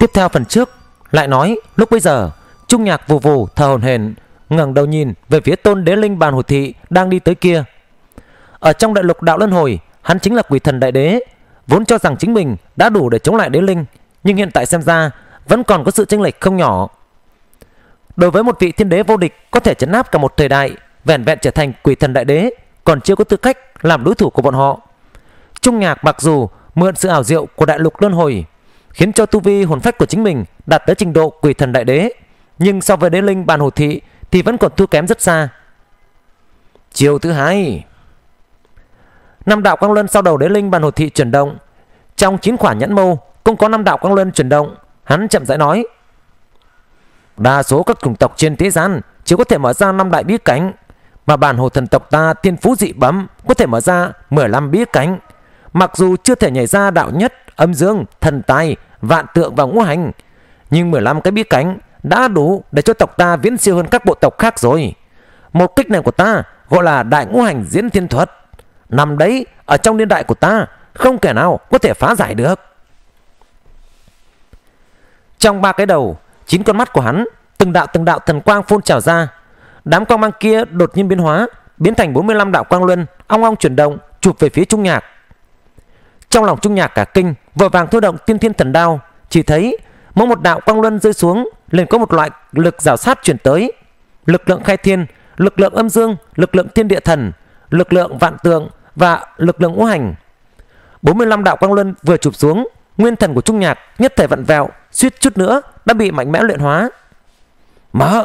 Tiếp theo phần trước lại nói lúc bây giờ Trung nhạc vù vù thở hổn hển ngẩng đầu nhìn về phía tôn đế linh bàn hồ thị đang đi tới kia. Ở trong đại lục đạo luân hồi, hắn chính là quỷ thần đại đế, vốn cho rằng chính mình đã đủ để chống lại đế linh, nhưng hiện tại xem ra vẫn còn có sự chênh lệch không nhỏ. Đối với một vị thiên đế vô địch có thể chấn áp cả một thời đại, vẻn vẹn trở thành quỷ thần đại đế, còn chưa có tư cách làm đối thủ của bọn họ. Trung nhạc mặc dù mượn sự ảo diệu của đại lục luân hồi, khiến cho tu vi hồn phách của chính mình đạt tới trình độ quỷ thần đại đế, nhưng so với đế linh bàn hồ thị thì vẫn còn thua kém rất xa. Chiều thứ hai, năm đạo quang luân sau đầu đế linh bàn hồ thị chuyển động, trong chín quả nhẫn mâu cũng có năm đạo quang luân chuyển động. Hắn chậm rãi nói: Đa số các chủng tộc trên thế gian chỉ có thể mở ra năm đại bí cảnh, mà bản hồ thần tộc ta thiên phú dị bẩm có thể mở ra 15 bí cảnh. Mặc dù chưa thể nhảy ra đạo nhất, âm dương, thần tài, vạn tượng và ngũ hành, nhưng 15 cái bí cánh đã đủ để cho tộc ta viễn siêu hơn các bộ tộc khác rồi. Một kích này của ta gọi là đại ngũ hành diễn thiên thuật. Nằm đấy ở trong niên đại của ta, không kẻ nào có thể phá giải được. Trong ba cái đầu, chín con mắt của hắn, từng đạo từng đạo thần quang phun trào ra. Đám quang mang kia đột nhiên biến hóa, biến thành 45 đạo quang luân, ong ong chuyển động, chụp về phía Trung Nhạc. Trong lòng Trung Nhạc cả kinh, vội vàng thôi động tiên thiên thần đao, chỉ thấy mỗi một đạo quang luân rơi xuống, liền có một loại lực rào sát chuyển tới. Lực lượng khai thiên, lực lượng âm dương, lực lượng thiên địa thần, lực lượng vạn tượng và lực lượng ngũ hành. 45 đạo quang luân vừa chụp xuống, nguyên thần của Trung Nhạc nhất thể vặn vẹo, suýt chút nữa đã bị mạnh mẽ luyện hóa. Mở!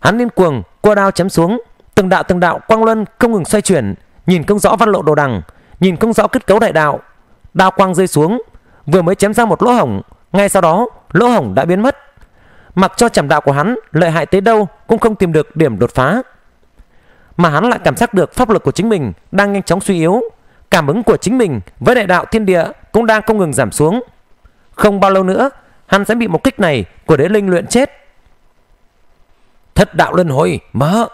Hắn điên cuồng qua đao chém xuống, từng đạo từng đạo quang luân không ngừng xoay chuyển, nhìn không rõ văn lộ đồ đằng, nhìn không rõ kết cấu đại đạo. Đao quang rơi xuống, vừa mới chém ra một lỗ hổng, ngay sau đó lỗ hổng đã biến mất. Mặc cho chảm đạo của hắn lợi hại tới đâu cũng không tìm được điểm đột phá. Mà hắn lại cảm giác được pháp lực của chính mình đang nhanh chóng suy yếu, cảm ứng của chính mình với đại đạo thiên địa cũng đang không ngừng giảm xuống. Không bao lâu nữa, hắn sẽ bị một kích này của đế linh luyện chết. Thất đạo luân hồi, mở!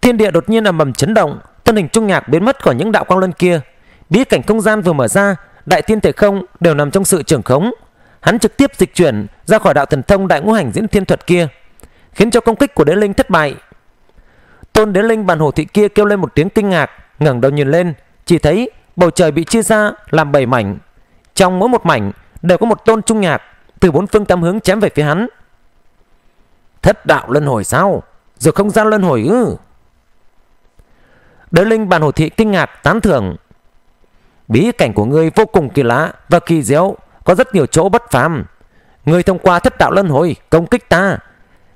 Thiên địa đột nhiên là mầm chấn động, thân hình trung nhạc biến mất khỏi những đạo quang luân kia. Bí cảnh không gian vừa mở ra, đại thiên thể không đều nằm trong sự trưởng khống. Hắn trực tiếp dịch chuyển ra khỏi đạo thần thông đại ngũ hành diễn thiên thuật kia, khiến cho công kích của đế linh thất bại. Tôn đế linh bàn hồ thị kia kêu lên một tiếng kinh ngạc, ngẩng đầu nhìn lên, chỉ thấy bầu trời bị chia ra làm bảy mảnh. Trong mỗi một mảnh đều có một tôn trung nhạc từ bốn phương tám hướng chém về phía hắn. Thất đạo luân hồi sao? Rồi không gian luân hồi ư? Đế linh bàn hồ thị kinh ngạc tán thưởng. Bí cảnh của ngươi vô cùng kỳ lạ và kỳ diệu, có rất nhiều chỗ bất phàm. Ngươi thông qua thất đạo luân hồi công kích ta,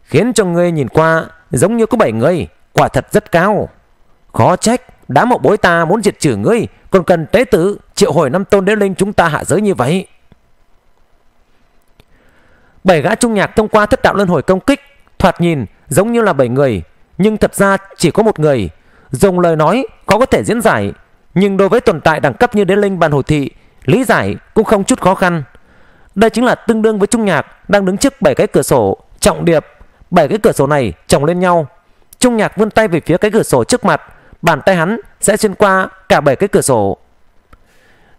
khiến cho ngươi nhìn qua giống như có bảy người, quả thật rất cao. Khó trách, đám mộ bối ta muốn diệt trừ ngươi, còn cần tế tử triệu hồi năm tôn đế linh chúng ta hạ giới như vậy. Bảy gã trung nhạc thông qua thất đạo luân hồi công kích, thoạt nhìn giống như là bảy người, nhưng thật ra chỉ có một người. Dùng lời nói có có thể diễn giải, nhưng đối với tồn tại đẳng cấp như đế linh bàn hồ thị, lý giải cũng không chút khó khăn. Đây chính là tương đương với trung nhạc đang đứng trước bảy cái cửa sổ trọng điệp, bảy cái cửa sổ này chồng lên nhau. Trung nhạc vươn tay về phía cái cửa sổ trước mặt, bàn tay hắn sẽ xuyên qua cả bảy cái cửa sổ.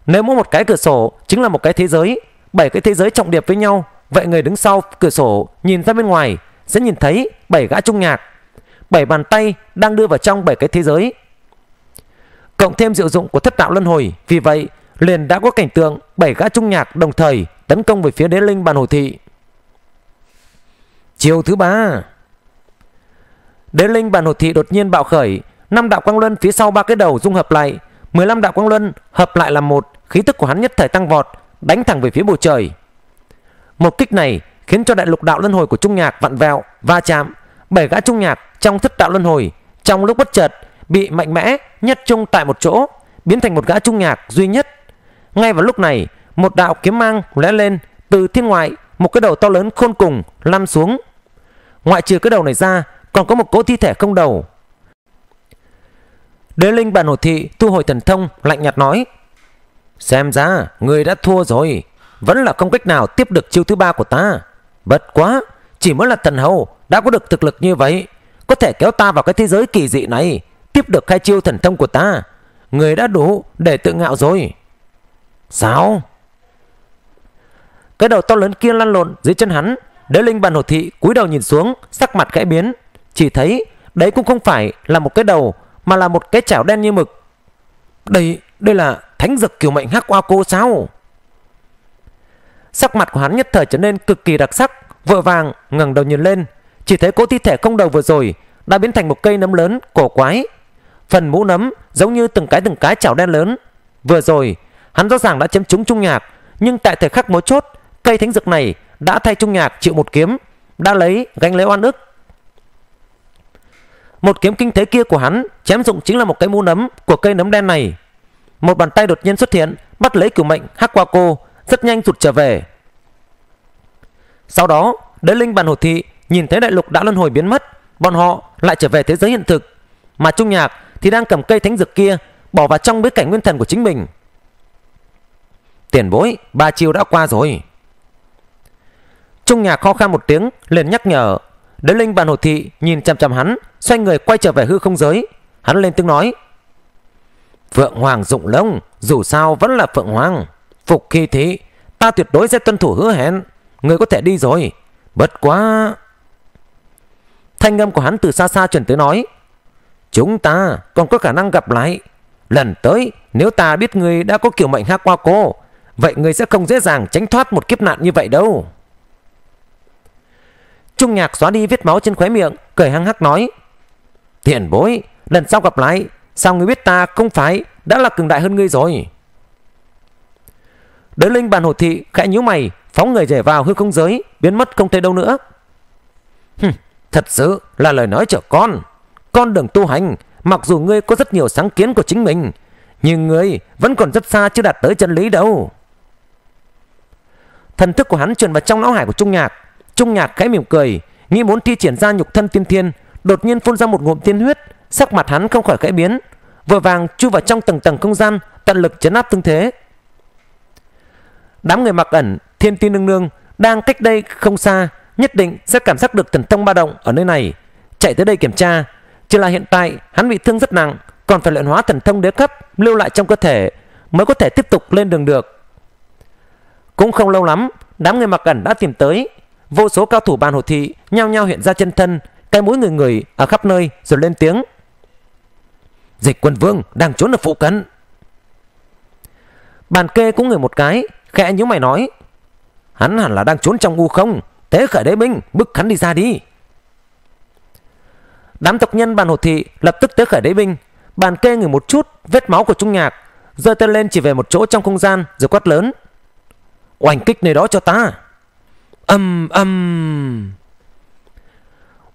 Nếu mỗi một cái cửa sổ chính là một cái thế giới, bảy cái thế giới trọng điệp với nhau, vậy người đứng sau cửa sổ nhìn ra bên ngoài sẽ nhìn thấy bảy gã trung nhạc, bảy bàn tay đang đưa vào trong bảy cái thế giới. Cộng thêm diệu dụng của thất đạo luân hồi, vì vậy liền đã có cảnh tượng bảy gã trung nhạc đồng thời tấn công về phía đế linh bàn hồ thị. Chiều thứ ba Đế linh bàn hồ thị đột nhiên bạo khởi. Năm đạo quang luân phía sau ba cái đầu dung hợp lại. 15 đạo quang luân hợp lại làm một khí tức của hắn nhất thời tăng vọt đánh thẳng về phía bầu trời. Một kích này khiến cho đại lục đạo luân hồi của trung nhạc vặn vẹo va chạm. Bảy gã trung nhạc trong thất đạo luân hồi trong lúc bất chợt bị mạnh mẽ nhất trung tại một chỗ, biến thành một gã trung nhạc duy nhất. Ngay vào lúc này, một đạo kiếm mang lóe lên từ thiên ngoại, một cái đầu to lớn khôn cùng lăn xuống. Ngoại trừ cái đầu này ra, còn có một cỗ thi thể không đầu. Đế linh bản hồ thị thu hồi thần thông, lạnh nhạt nói, xem ra người đã thua rồi, vẫn là không cách nào tiếp được chiêu thứ ba của ta. Bất quá, chỉ mới là thần hầu, đã có được thực lực như vậy, có thể kéo ta vào cái thế giới kỳ dị này tiếp được khai chiêu thần thông của ta. Người đã đủ để tự ngạo rồi. Sao? Cái đầu to lớn kia lăn lộn dưới chân hắn. Đế linh bàn hồ thị cúi đầu nhìn xuống, sắc mặt khẽ biến. Chỉ thấy đấy cũng không phải là một cái đầu, mà là một cái chảo đen như mực. Đây đây là thánh dực kiểu mệnh hắc oa cô sao? Sắc mặt của hắn nhất thời trở nên cực kỳ đặc sắc, vội vàng ngẩng đầu nhìn lên. Chỉ thấy cỗ thi thể không đầu vừa rồi đã biến thành một cây nấm lớn cổ quái phần mũ nấm giống như từng cái từng cái chảo đen lớn. Vừa rồi, hắn rõ ràng đã chém trúng trung nhạc, nhưng tại thời khắc mấu chốt, cây thánh dược này đã thay trung nhạc chịu một kiếm, đã lấy gánh lấy oan ức. Một kiếm kinh thế kia của hắn chém dụng chính là một cái mũ nấm của cây nấm đen này. Một bàn tay đột nhiên xuất hiện, bắt lấy cửu mệnh hắc qua cô, rất nhanh rụt trở về. Sau đó, đế linh bàn hồ thị nhìn thấy đại lục đã luân hồi biến mất, bọn họ lại trở về thế giới hiện thực, mà trung nhạc thì đang cầm cây thánh dược kia, bỏ vào trong bối cảnh nguyên thần của chính mình. Tiền bối, ba chiêu đã qua rồi. Trung nhạc kho khan một tiếng, liền nhắc nhở. Đế linh bàn hồ thị nhìn chằm chằm hắn, xoay người quay trở về hư không giới. Hắn lên tiếng nói, phượng hoàng dụng lông, dù sao vẫn là phượng hoàng. Phục khi thị ta tuyệt đối sẽ tuân thủ hứa hẹn. Người có thể đi rồi. Bất quá thanh âm của hắn từ xa xa truyền tới nói chúng ta còn có khả năng gặp lại. Lần tới nếu ta biết người đã có kiểu mệnh hắc qua cô vậy người sẽ không dễ dàng tránh thoát một kiếp nạn như vậy đâu. Trung nhạc xóa đi vết máu trên khóe miệng cười hăng hắc nói tiền bối lần sau gặp lại sao người biết ta không phải đã là cường đại hơn ngươi rồi? Đới linh bàn hồ thị khẽ nhíu mày phóng người rể vào hư không giới biến mất không thấy đâu nữa. Hừm, thật sự là lời nói trở con con đường tu hành, mặc dù ngươi có rất nhiều sáng kiến của chính mình, nhưng ngươi vẫn còn rất xa chưa đạt tới chân lý đâu. Thần thức của hắn truyền vào trong não hải của trung nhạc. Trung nhạc khẽ mỉm cười, nghĩ muốn thi triển ra nhục thân tiên thiên, đột nhiên phun ra một ngụm tiên huyết, sắc mặt hắn không khỏi khẽ biến, vội vàng chui vào trong tầng tầng không gian, tận lực chấn áp tương thế. Đám người mặc ẩn, thiên tiên nương nương, đang cách đây không xa, nhất định sẽ cảm giác được thần thông ba động ở nơi này, chạy tới đây kiểm tra chỉ là hiện tại, hắn bị thương rất nặng, còn phải luyện hóa thần thông đế cấp, lưu lại trong cơ thể, mới có thể tiếp tục lên đường được. Cũng không lâu lắm, đám người mặc ẩn đã tìm tới. Vô số cao thủ bàn hồ thị nhao nhao hiện ra chân thân, cái mũi người người ở khắp nơi rồi lên tiếng. Dịch quân vương đang trốn ở phụ cận. Bàn kê cũng người một cái, khẽ nhíu mày nói. Hắn hẳn là đang trốn trong u không thế khởi đế binh, bức hắn đi ra đi đám tộc nhân bàn hộ thị lập tức tới khởi đế binh. Bàn kê người một chút, vết máu của trung nhạc, giơ tay lên chỉ về một chỗ trong không gian, rồi quát lớn. Oanh kích nơi đó cho ta. Âm âm.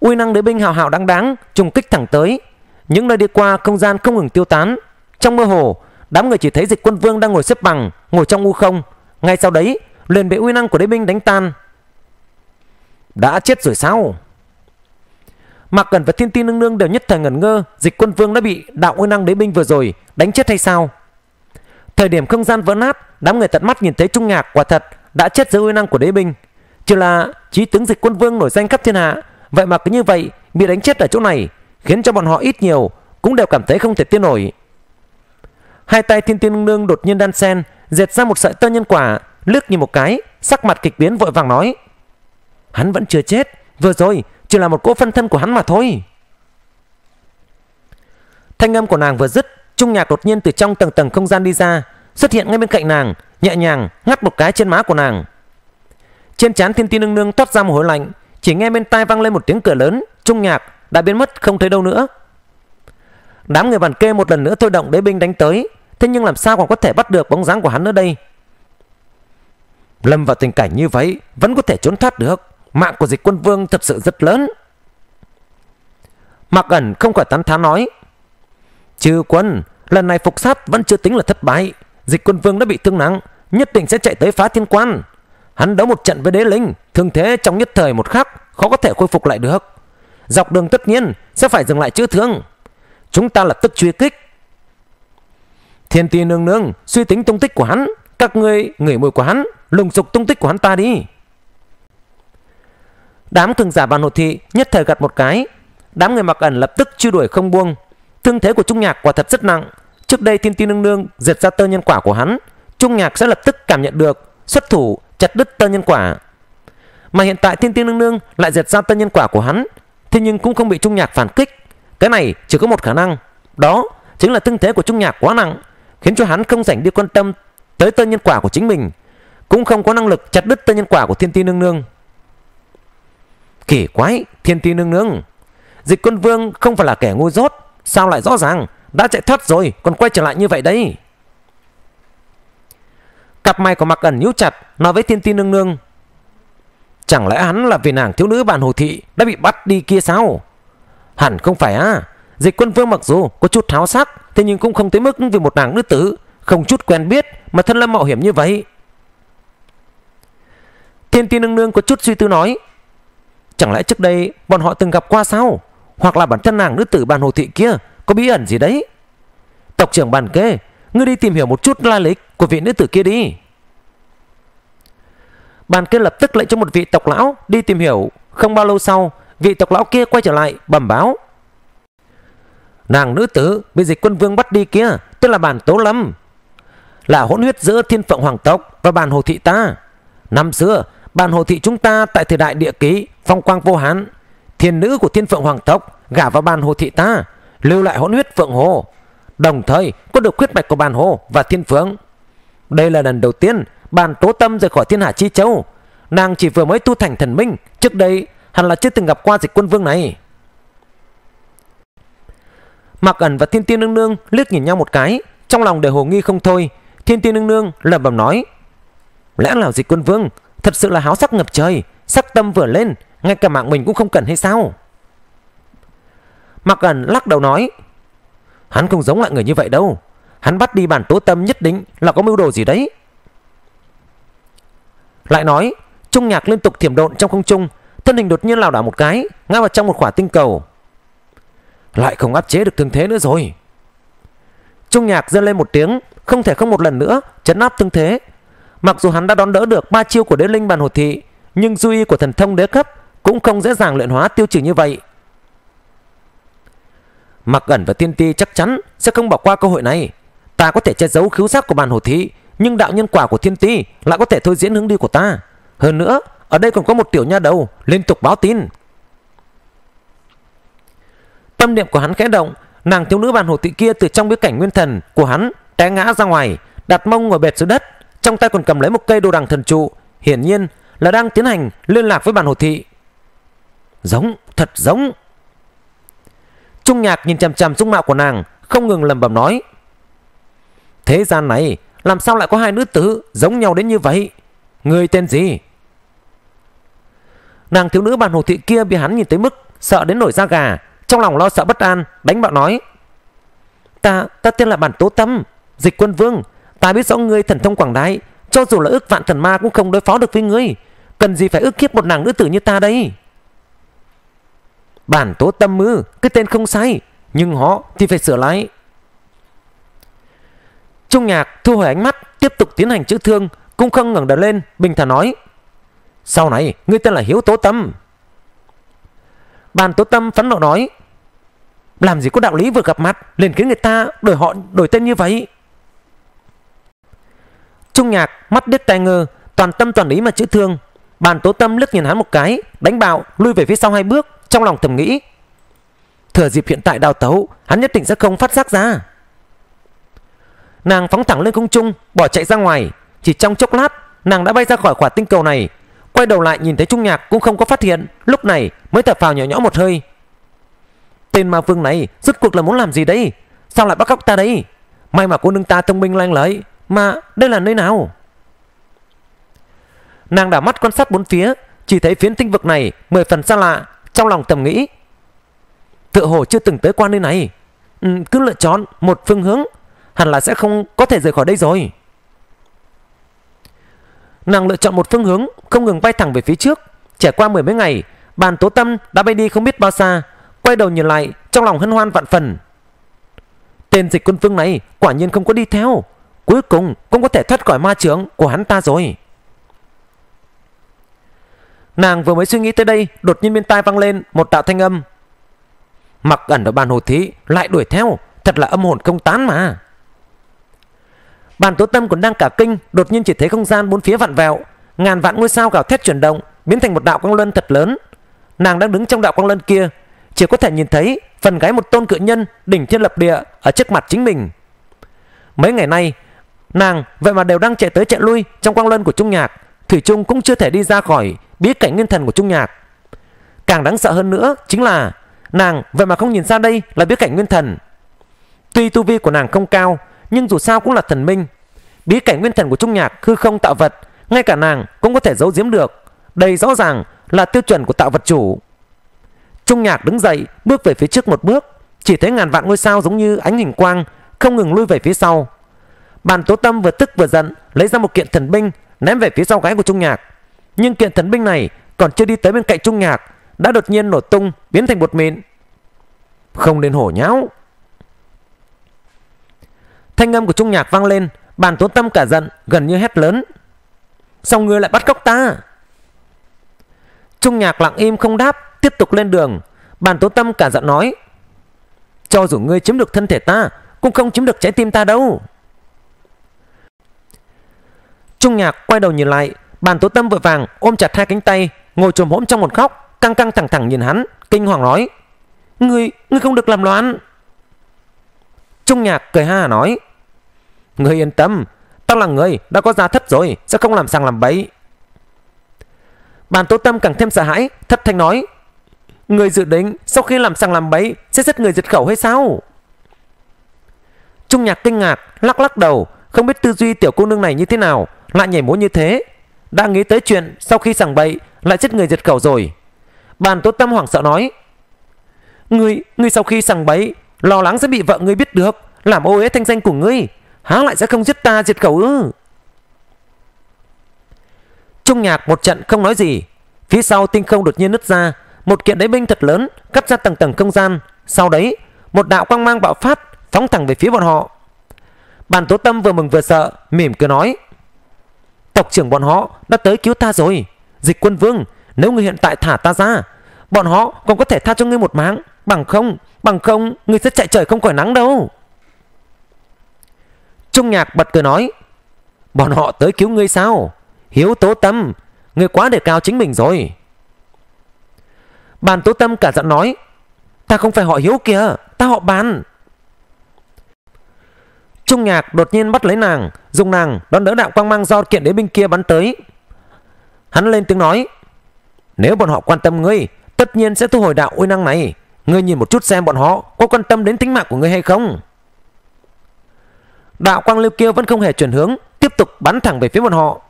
Uy năng đế binh hào hào đáng đáng, trùng kích thẳng tới. Những nơi đi qua không gian không ngừng tiêu tán. Trong mơ hồ, đám người chỉ thấy dịch quân vương đang ngồi xếp bằng, ngồi trong u không. Ngay sau đấy, liền bị uy năng của đế binh đánh tan. Đã chết rồi sao? Mạc Cẩn và Thiên Tiên Nương Nương đều nhất thời ngẩn ngơ, Dịch quân vương đã bị đạo uy năng đế binh vừa rồi Đánh chết hay sao? Thời điểm không gian vỡ nát, Đám người tận mắt nhìn thấy Trung ngạc quả thật Đã chết dưới uy năng của đế binh. Chỉ là trí tướng dịch quân vương nổi danh khắp thiên hạ, Vậy mà cứ như vậy Bị đánh chết ở chỗ này, Khiến cho bọn họ ít nhiều Cũng đều cảm thấy không thể tin nổi. Hai tay Thiên Tiên Nương Nương đột nhiên đan sen, Dệt ra một sợi tơ nhân quả, Lướt như một cái, Sắc mặt kịch biến vội vàng nói, Hắn vẫn chưa chết, Vừa rồi chỉ là một cỗ phân thân của hắn mà thôi. Thanh âm của nàng vừa dứt, Trung nhạc đột nhiên từ trong tầng tầng không gian đi ra, Xuất hiện ngay bên cạnh nàng, Nhẹ nhàng, ngắt một cái trên má của nàng. Trên trán thiên tiên nương nương toát ra một hối lạnh, Chỉ nghe bên tai vang lên một tiếng cửa lớn, Trung nhạc đã biến mất không thấy đâu nữa. Đám người bàn kê một lần nữa thôi động đế binh đánh tới, Thế nhưng làm sao còn có thể bắt được bóng dáng của hắn ở đây? Lâm vào tình cảnh như vậy, Vẫn có thể trốn thoát được. Mạng của dịch quân vương thật sự rất lớn. Mạc ẩn không khỏi tán thán nói, chư quân, Lần này phục sát vẫn chưa tính là thất bại. Dịch quân vương đã bị thương nặng, Nhất định sẽ chạy tới phá thiên quan. Hắn đấu một trận với đế linh, Thương thế trong nhất thời một khắc, Khó có thể khôi phục lại được. Dọc đường tất nhiên sẽ phải dừng lại chữa thương. Chúng ta lập tức truy kích. Thiên tiên nương nương, Suy tính tung tích của hắn, Các ngươi ngửi mùi của hắn, Lùng sục tung tích của hắn ta đi. Đám cường giả bàn hộ thị nhất thời gật một cái Đám người mặc ẩn lập tức truy đuổi không buông Thương thế của Trung Nhạc quả thật rất nặng Trước đây thiên tiên nương nương diệt ra tơ nhân quả của hắn Trung Nhạc sẽ lập tức cảm nhận được Xuất thủ chặt đứt tơ nhân quả. Mà hiện tại thiên tiên nương nương lại diệt ra tơ nhân quả của hắn, thế nhưng cũng không bị trung nhạc phản kích. Cái này chỉ có một khả năng, đó chính là thương thế của trung nhạc quá nặng, khiến cho hắn không rảnh đi quan tâm tới tơ nhân quả của chính mình, cũng không có năng lực chặt đứt tơ nhân quả của thiên tiên nương nương. Kỳ quái, thiên ti nương nương, dịch quân vương không phải là kẻ ngu dốt, sao lại rõ ràng? Đã chạy thoát rồi còn quay trở lại như vậy đấy. Cặp mày của mặc ẩn nhíu chặt Nói với thiên ti nương nương. Chẳng lẽ hắn là vì nàng thiếu nữ bàn hồ thị Đã bị bắt đi kia sao? Hẳn không phải à Dịch quân vương mặc dù có chút tháo sắc Thế nhưng cũng không tới mức vì một nàng nữ tử Không chút quen biết mà thân lâm mạo hiểm như vậy. Thiên tiên nương nương có chút suy tư nói Chẳng lẽ trước đây bọn họ từng gặp qua sao? Hoặc là bản thân nàng nữ tử bàn hồ thị kia Có bí ẩn gì đấy? Tộc trưởng bàn kê, Ngươi đi tìm hiểu một chút lai lịch của vị nữ tử kia đi. Bàn kê lập tức lệnh cho một vị tộc lão đi tìm hiểu. Không bao lâu sau, Vị tộc lão kia quay trở lại bẩm báo. Nàng nữ tử bị dịch quân vương bắt đi kia, Tức là bản tố lâm, Là hỗn huyết giữa thiên phượng hoàng tộc Và bản hồ thị ta. Năm xưa bản hồ thị chúng ta Tại thời đại địa ký phong quang vô hán, Thiên nữ của thiên phượng hoàng tộc, Gả vào bàn hồ thị ta, Lưu lại hỗn huyết phượng hồ. Đồng thời, có được khuyết mạch của bàn hồ và thiên phượng. Đây là lần đầu tiên bàn tố tâm rời khỏi thiên hạ chi châu. Nàng chỉ vừa mới tu thành thần minh, Trước đây hẳn là chưa từng gặp qua dịch quân vương này. Mạc ẩn và thiên tiên nương nương liếc nhìn nhau một cái, Trong lòng đều hồ nghi không thôi. Thiên tiên nương nương lẩm bẩm nói, Lẽ nào dịch quân vương Thật sự là háo sắc ngập trời, Sắc tâm vừa lên ngay cả mạng mình cũng không cần hay sao? Mạc ẩn lắc đầu nói, Hắn không giống lại người như vậy đâu. Hắn bắt đi bản tố tâm nhất định là có mưu đồ gì đấy. Lại nói, Trung nhạc liên tục thiểm độn trong không trung, Thân hình đột nhiên lảo đảo một cái, Ngã vào trong một quả tinh cầu. Lại không áp chế được thương thế nữa rồi. Trung nhạc dâng lên một tiếng, Không thể không một lần nữa chấn áp thương thế. Mặc dù hắn đã đón đỡ được ba chiêu của đế linh bàn hồ thị, Nhưng duy của thần thông đế cấp cũng không dễ dàng luyện hóa tiêu trừ như vậy Mặc ẩn và tiên ti chắc chắn sẽ không bỏ qua cơ hội này. Ta có thể che giấu khiếu giác của bàn hồ thị, nhưng đạo nhân quả của thiên ti lại có thể thôi diễn hướng đi của ta. Hơn nữa, ở đây còn có một tiểu nha đầu liên tục báo tin. Tâm niệm của hắn khẽ động, nàng thiếu nữ bàn hồ thị kia từ trong bối cảnh nguyên thần của hắn té ngã ra ngoài, đặt mông ngồi bệt xuống đất, trong tay còn cầm lấy một cây đồ đằng thần trụ, hiển nhiên là đang tiến hành liên lạc với bàn hồ thị. Giống, thật giống. Trung nhạc nhìn chằm chằm dung mạo của nàng Không ngừng lầm bầm nói Thế gian này Làm sao lại có hai nữ tử giống nhau đến như vậy? Người tên gì? Nàng thiếu nữ bàn hồ thị kia bị hắn nhìn tới mức Sợ đến nổi da gà Trong lòng lo sợ bất an Đánh bạo nói Ta, ta tên là bản tố tâm Dịch quân vương. Ta biết rõ ngươi thần thông quảng đại Cho dù là ước vạn thần ma cũng không đối phó được với ngươi. Cần gì phải ước kiếp một nàng nữ tử như ta đây? Bản tố tâm ư Cái tên không sai, Nhưng họ thì phải sửa lại Trung nhạc thu hồi ánh mắt, Tiếp tục tiến hành chữ thương, Cũng không ngẩng đầu lên, Bình thản nói, Sau này, ngươi tên là Hiếu Tố Tâm. Bản tố tâm phẫn nộ nói, Làm gì có đạo lý vừa gặp mặt, liền khiến người ta đổi họ, đổi tên như vậy? Trung nhạc mắt đứt tai ngơ, Toàn tâm toàn ý mà chữ thương. Bàn tố tâm lướt nhìn hắn một cái, Đánh bạo, lui về phía sau hai bước trong lòng thầm nghĩ, Thừa dịp hiện tại đào tấu, Hắn nhất định sẽ không phát giác ra. Nàng phóng thẳng lên không trung, Bỏ chạy ra ngoài. Chỉ trong chốc lát, Nàng đã bay ra khỏi quả tinh cầu này. Quay đầu lại nhìn thấy Trung Nhạc cũng không có phát hiện. Lúc này mới thở phào nhỏ nhỏ một hơi. Tên ma vương này Rốt cuộc là muốn làm gì đấy Sao lại bắt cóc ta đấy May mà cô nương ta thông minh lanh lợi, Mà đây là nơi nào? Nàng đảo mắt quan sát bốn phía, Chỉ thấy phiến tinh vực này Mười phần xa lạ trong lòng tầm nghĩ Tựa hồ chưa từng tới qua nơi này. Ừ, Cứ lựa chọn một phương hướng Hẳn là sẽ không có thể rời khỏi đây rồi. Nàng lựa chọn một phương hướng Không ngừng bay thẳng về phía trước. Trải qua mười mấy ngày Bàn tố tâm đã bay đi không biết bao xa Quay đầu nhìn lại Trong lòng hân hoan vạn phần. Tên dịch quân phương này quả nhiên không có đi theo Cuối cùng cũng có thể thoát khỏi ma trưởng của hắn ta rồi. Nàng vừa mới suy nghĩ tới đây, Đột nhiên bên tai vang lên một đạo thanh âm. Mặc ẩn ở bàn hồ thí, Lại đuổi theo. Thật là âm hồn không tán mà. Bàn tố tâm còn đang cả kinh, Đột nhiên chỉ thấy không gian bốn phía vặn vẹo. Ngàn vạn ngôi sao gào thét chuyển động, biến thành một đạo quang luân thật lớn. Nàng đang đứng trong đạo quang luân kia, chỉ có thể nhìn thấy phần gáy một tôn cự nhân đỉnh thiên lập địa ở trước mặt chính mình. Mấy ngày nay, nàng vậy mà đều đang chạy tới chạy lui trong quang luân của trung nhạc. Thủy trung cũng chưa thể đi ra khỏi bí cảnh nguyên thần của trung nhạc. Càng đáng sợ hơn nữa chính là nàng vậy mà không nhìn ra đây là bí cảnh nguyên thần. Tuy tu vi của nàng không cao, nhưng dù sao cũng là thần minh. Bí cảnh nguyên thần của trung nhạc hư không tạo vật, ngay cả nàng cũng có thể giấu giếm được. Đây rõ ràng là tiêu chuẩn của tạo vật chủ. Trung nhạc đứng dậy, bước về phía trước một bước. Chỉ thấy ngàn vạn ngôi sao giống như ánh hình quang, không ngừng lui về phía sau. Bàn tố tâm vừa tức vừa giận, lấy ra một kiện thần binh, ném về phía sau gái của trung nhạc nhưng kiện thần binh này còn chưa đi tới bên cạnh trung nhạc, đã đột nhiên nổ tung, biến thành bột mịn. Không nên hổ nháo. Thanh âm của trung nhạc vang lên, bàn tố tâm cả giận, gần như hét lớn. Sao ngươi lại bắt cóc ta? Trung nhạc lặng im không đáp, tiếp tục lên đường. Bàn tố tâm cả giận nói, cho dù ngươi chiếm được thân thể ta, cũng không chiếm được trái tim ta đâu. Trung nhạc quay đầu nhìn lại bàn tố tâm vội vàng ôm chặt hai cánh tay, ngồi trồm hỗn trong một góc, căng căng thẳng thẳng nhìn hắn, kinh hoàng nói, ngươi ngươi không được làm loạn. Trung nhạc cười ha nói, ngươi yên tâm, tao là người đã có gia thất rồi, sẽ không làm sang làm bẫy bàn tố tâm càng thêm sợ hãi, thất thanh nói người dự định sau khi làm sang làm bẫy sẽ giết người diệt khẩu hay sao? Trung nhạc kinh ngạc, lắc lắc đầu, không biết tư duy tiểu cô nương này như thế nào, lại nhảy múa như thế đang nghĩ tới chuyện sau khi sằng bậy, lại giết người diệt khẩu rồi. Bàn tố tâm hoảng sợ nói, ngươi ngươi sau khi sằng bẫy lo lắng sẽ bị vợ ngươi biết được. Làm ô uế thanh danh của ngươi, há lại sẽ không giết ta diệt khẩu ư? Trung nhạc một trận không nói gì. Phía sau tinh không đột nhiên nứt ra, một kiện đế binh thật lớn cắt ra tầng tầng không gian. Sau đấy, một đạo quang mang bạo phát, phóng thẳng về phía bọn họ. Bàn tố tâm vừa mừng vừa sợ, mỉm cười nói tộc trưởng bọn họ đã tới cứu ta rồi. Dịch quân vương, nếu ngươi hiện tại thả ta ra, bọn họ còn có thể tha cho ngươi một mạng. Bằng không bằng không, ngươi sẽ chạy trời không khỏi nắng đâu. Trung nhạc bật cười nói, bọn họ tới cứu ngươi sao? Hiếu tố tâm, ngươi quá đề cao chính mình rồi. Bàn tố tâm cả giận nói, ta không phải họ hiếu kìa, ta họ bàn. Trung nhạc đột nhiên bắt lấy nàng, Dùng nàng đón đỡ đạo quang mang do kiện đế binh kia bắn tới. Hắn lên tiếng nói, Nếu bọn họ quan tâm ngươi, Tất nhiên sẽ thu hồi đạo uy năng này. Ngươi nhìn một chút xem bọn họ Có quan tâm đến tính mạng của ngươi hay không? Đạo quang lưu kia vẫn không hề chuyển hướng, Tiếp tục bắn thẳng về phía bọn họ.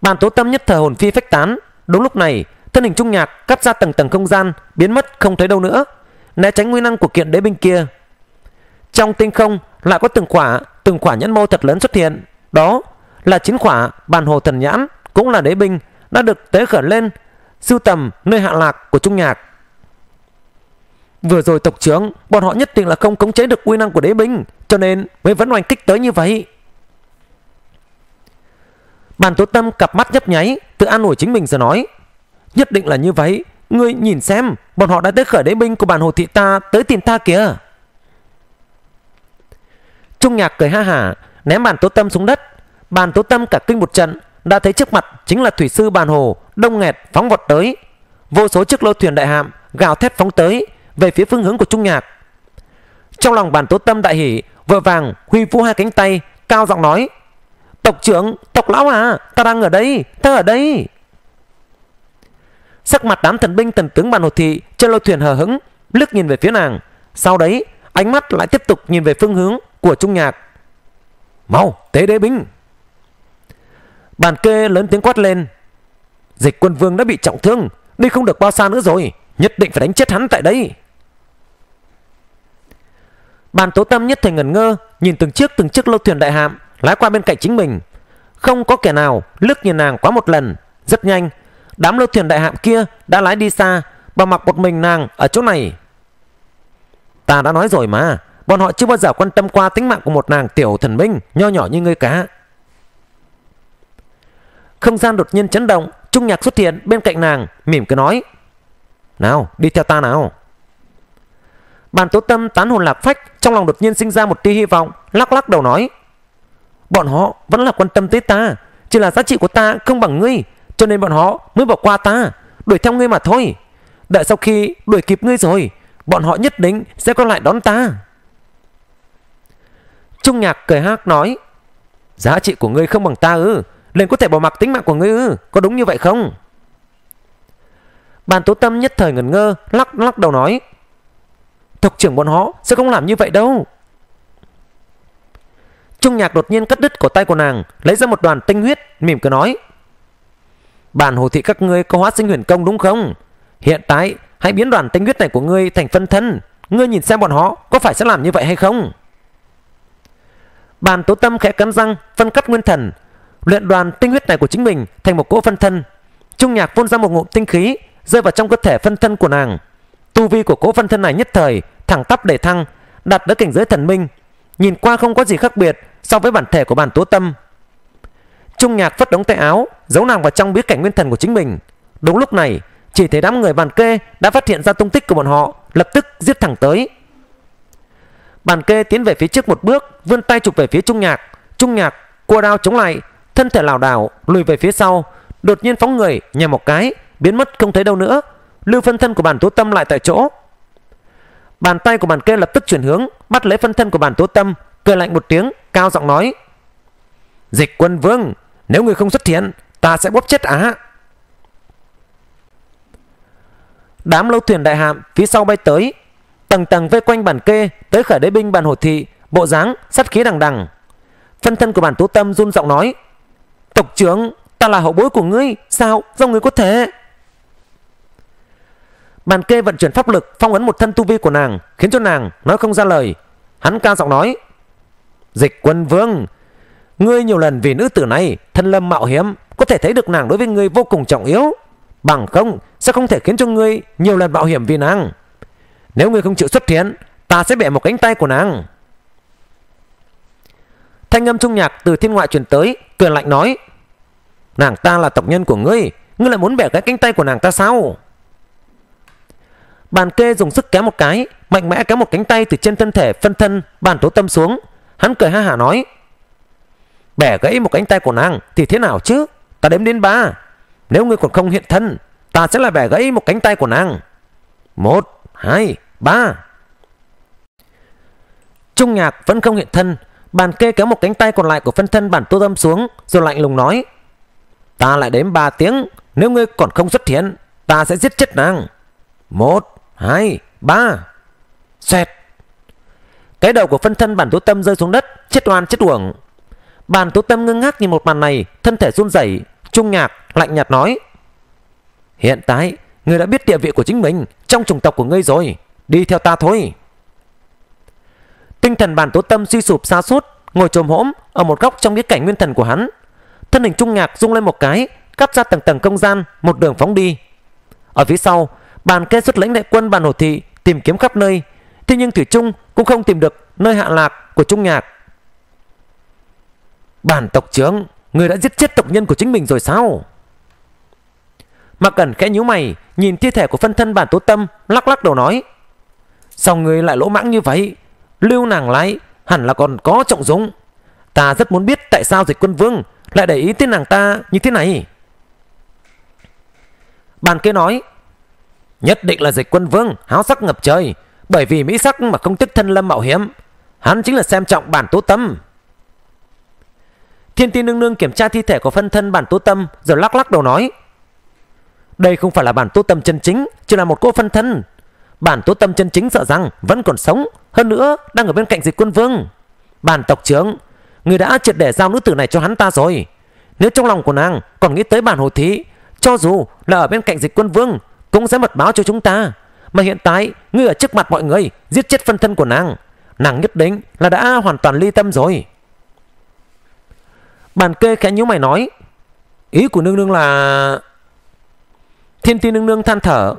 Bàn tố tâm nhất thời hồn phi phách tán. Đúng lúc này, thân hình trung nhạc cắt ra tầng tầng không gian, Biến mất không thấy đâu nữa, Né tránh nguy năng của kiện đế binh kia. Trong tinh không lại có từng quả từng quả nhẫn mâu thật lớn xuất hiện. Đó là chín quả bàn hồ thần nhãn, cũng là đế binh, đã được tế khởi lên sưu tầm nơi hạ lạc của trung nhạc. Vừa rồi tộc trưởng, bọn họ nhất định là không khống chế được uy năng của đế binh, cho nên mới vẫn oanh kích tới như vậy. Bàn tố tâm cặp mắt nhấp nháy, tự an ủi chính mình rồi nói, nhất định là như vậy, ngươi nhìn xem, bọn họ đã tới khởi đế binh của bản hồ thị ta tới tìm ta kìa. Trung nhạc cười ha hả Ném bàn tố tâm xuống đất. Bàn tố tâm cả kinh một trận Đã thấy trước mặt chính là thủy sư bàn hồ Đông nghẹt phóng vọt tới. Vô số chiếc lô thuyền đại hạm gào thét phóng tới Về phía phương hướng của Trung nhạc. Trong lòng bàn tố tâm đại hỉ Vội vàng huy vũ hai cánh tay Cao giọng nói Tộc trưởng, tộc lão à Ta đang ở đây, ta ở đây. Sắc mặt đám thần binh thần tướng bàn hồ thị Trên lô thuyền hờ hững Lướt nhìn về phía nàng. Sau đấy ánh mắt lại tiếp tục nhìn về phương hướng của Trung Nhạc. Mau, tế đế binh. Bàn kê lớn tiếng quát lên. Dịch quân vương đã bị trọng thương, đi không được bao xa nữa rồi, nhất định phải đánh chết hắn tại đây. Bàn tố tâm nhất thời ngẩn ngơ, nhìn từng chiếc từng chiếc lâu thuyền đại hạm lái qua bên cạnh chính mình. Không có kẻ nào lướt nhìn nàng quá một lần, rất nhanh. Đám lâu thuyền đại hạm kia đã lái đi xa, bà mặc một mình nàng ở chỗ này. Ta đã nói rồi mà, Bọn họ chưa bao giờ quan tâm qua tính mạng của một nàng tiểu thần minh Nho nhỏ như ngươi cả. Không gian đột nhiên chấn động, Trung nhạc xuất hiện bên cạnh nàng, Mỉm cười nói, Nào, đi theo ta nào. Bàn tố tâm tán hồn lạc phách, Trong lòng đột nhiên sinh ra một tia hy vọng, Lắc lắc đầu nói, Bọn họ vẫn là quan tâm tới ta, Chỉ là giá trị của ta không bằng ngươi, Cho nên bọn họ mới bỏ qua ta, Đuổi theo ngươi mà thôi. Đợi sau khi đuổi kịp ngươi rồi, Bọn họ nhất định sẽ còn lại đón ta. Trung nhạc cười hát nói, Giá trị của ngươi không bằng ta ư? Liền có thể bỏ mặc tính mạng của ngươi ư? Có đúng như vậy không? Bàn tố tâm nhất thời ngẩn ngơ, Lắc lắc đầu nói, Tộc trưởng bọn họ sẽ không làm như vậy đâu. Trung nhạc đột nhiên cắt đứt cổ tay của nàng, Lấy ra một đoàn tinh huyết, Mỉm cười nói, Bản hồ thị các ngươi có hóa sinh huyền công đúng không? Hiện tại, hãy biến đoàn tinh huyết này của ngươi thành phân thân. Ngươi nhìn xem bọn họ có phải sẽ làm như vậy hay không? Bàn tố tâm khẽ cắn răng, Phân cắt nguyên thần, Luyện đoàn tinh huyết này của chính mình thành một cỗ phân thân. Trung nhạc phun ra một ngụm tinh khí, Rơi vào trong cơ thể phân thân của nàng. Tu vi của cỗ phân thân này nhất thời, Thẳng tắp để thăng Đạt tới cảnh giới thần minh. Nhìn qua không có gì khác biệt So với bản thể của bàn tố tâm. Trung nhạc phất đống tay áo, Giấu nàng vào trong bí cảnh nguyên thần của chính mình. Đúng lúc này, Chỉ thấy đám người bàn kê Đã phát hiện ra tung tích của bọn họ, Lập tức giết thẳng tới. Bàn kê tiến về phía trước một bước, Vươn tay chụp về phía Trung nhạc. Trung nhạc cua đao chống lại, Thân thể lảo đảo, lùi về phía sau. Đột nhiên phóng người nhằm một cái, Biến mất không thấy đâu nữa. Lưu phân thân của bản tố tâm lại tại chỗ. Bàn tay của bàn kê lập tức chuyển hướng, Bắt lấy phân thân của bản tố tâm, Cười lạnh một tiếng, cao giọng nói. Dịch quân vương, Nếu người không xuất hiện, Ta sẽ bóp chết á. Đám lâu thuyền đại hạm phía sau bay tới Tầng tầng vây quanh bản kê Tới khởi đế binh bàn hồ thị, Bộ dáng sắt khí đằng đằng. Phân thân của bản tú tâm run giọng nói, Tộc trưởng, Ta là hậu bối của ngươi, Sao, do ngươi có thể? Bàn kê vận chuyển pháp lực, phong ấn một thân tu vi của nàng, Khiến cho nàng nói không ra lời. Hắn ca giọng nói, Dịch quân vương, Ngươi nhiều lần vì nữ tử này, Thân lâm mạo hiểm, Có thể thấy được nàng đối với ngươi vô cùng trọng yếu. Bằng không, sẽ không thể khiến cho ngươi Nhiều lần mạo hiểm vì nàng. Nếu ngươi không chịu xuất hiện Ta sẽ bẻ một cánh tay của nàng. Thanh âm trung nhạc từ thiên ngoại truyền tới Cười lạnh nói Nàng ta là tộc nhân của ngươi Ngươi lại muốn bẻ cái cánh tay của nàng ta sao? Bàn kê dùng sức kéo một cái Mạnh mẽ kéo một cánh tay từ trên thân thể phân thân Bàn tố tâm xuống. Hắn cười ha hả nói Bẻ gãy một cánh tay của nàng Thì thế nào chứ? Ta đếm đến ba. Nếu ngươi còn không hiện thân Ta sẽ là bẻ gãy một cánh tay của nàng. Một, hai, ba Trung nhạc vẫn không hiện thân Bàn kê kéo một cánh tay còn lại của phân thân bản tô tâm xuống Rồi lạnh lùng nói Ta lại đếm ba tiếng Nếu ngươi còn không xuất hiện Ta sẽ giết chết nàng Một hai, ba. Xoẹt. Cái đầu của phân thân bản tố tâm rơi xuống đất, chết oan chết uổng. Bản tố tâm ngưng ngác nhìn một màn này, thân thể run rẩy, trung nhạc, lạnh nhạt nói. Hiện tại, ngươi đã biết địa vị của chính mình trong chủng tộc của ngươi rồi. Đi theo ta thôi. Tinh thần bản tố tâm suy sụp xa suốt, ngồi trồm hỗm ở một góc trong cái cảnh nguyên thần của hắn. Thân hình trung nhạc rung lên một cái, cắt ra tầng tầng không gian, một đường phóng đi. Ở phía sau, bàn kê xuất lãnh đại quân bàn hồ thị tìm kiếm khắp nơi thế nhưng thủy trung cũng không tìm được nơi hạ lạc của trung nhạc bản tộc trưởng người đã giết chết tộc nhân của chính mình rồi sao Mạc cẩn khẽ nhíu mày, nhìn thi thể của phân thân bản tố tâm, lắc lắc đầu nói. Sao người lại lỗ mãng như vậy? Lưu nàng lại hẳn là còn có trọng dụng. Ta rất muốn biết tại sao dịch quân vương lại để ý tới nàng ta như thế này. Bàn kế nói, Nhất định là dịch quân vương háo sắc ngập trời, Bởi vì mỹ sắc mà không tiếc thân lâm mạo hiểm. Hắn chính là xem trọng bản tố tâm. Thiên tiên nương nương kiểm tra thi thể của phân thân bản tố tâm, Rồi lắc lắc đầu nói. Đây không phải là bản tố tâm chân chính, Chỉ là một cô phân thân. Bản tố tâm chân chính sợ rằng vẫn còn sống, Hơn nữa đang ở bên cạnh dịch quân vương. Bản tộc trưởng, Người đã triệt để giao nữ tử này cho hắn ta rồi. Nếu trong lòng của nàng còn nghĩ tới bản hồ thí, Cho dù là ở bên cạnh dịch quân vương, cũng sẽ mật báo cho chúng ta. Mà hiện tại, ngươi ở trước mặt mọi người, Giết chết phân thân của nàng. Nàng nhất định là đã hoàn toàn ly tâm rồi. Bàn kê khẽ nhíu mày nói, Ý của nương nương là Thiên ti nương nương than thở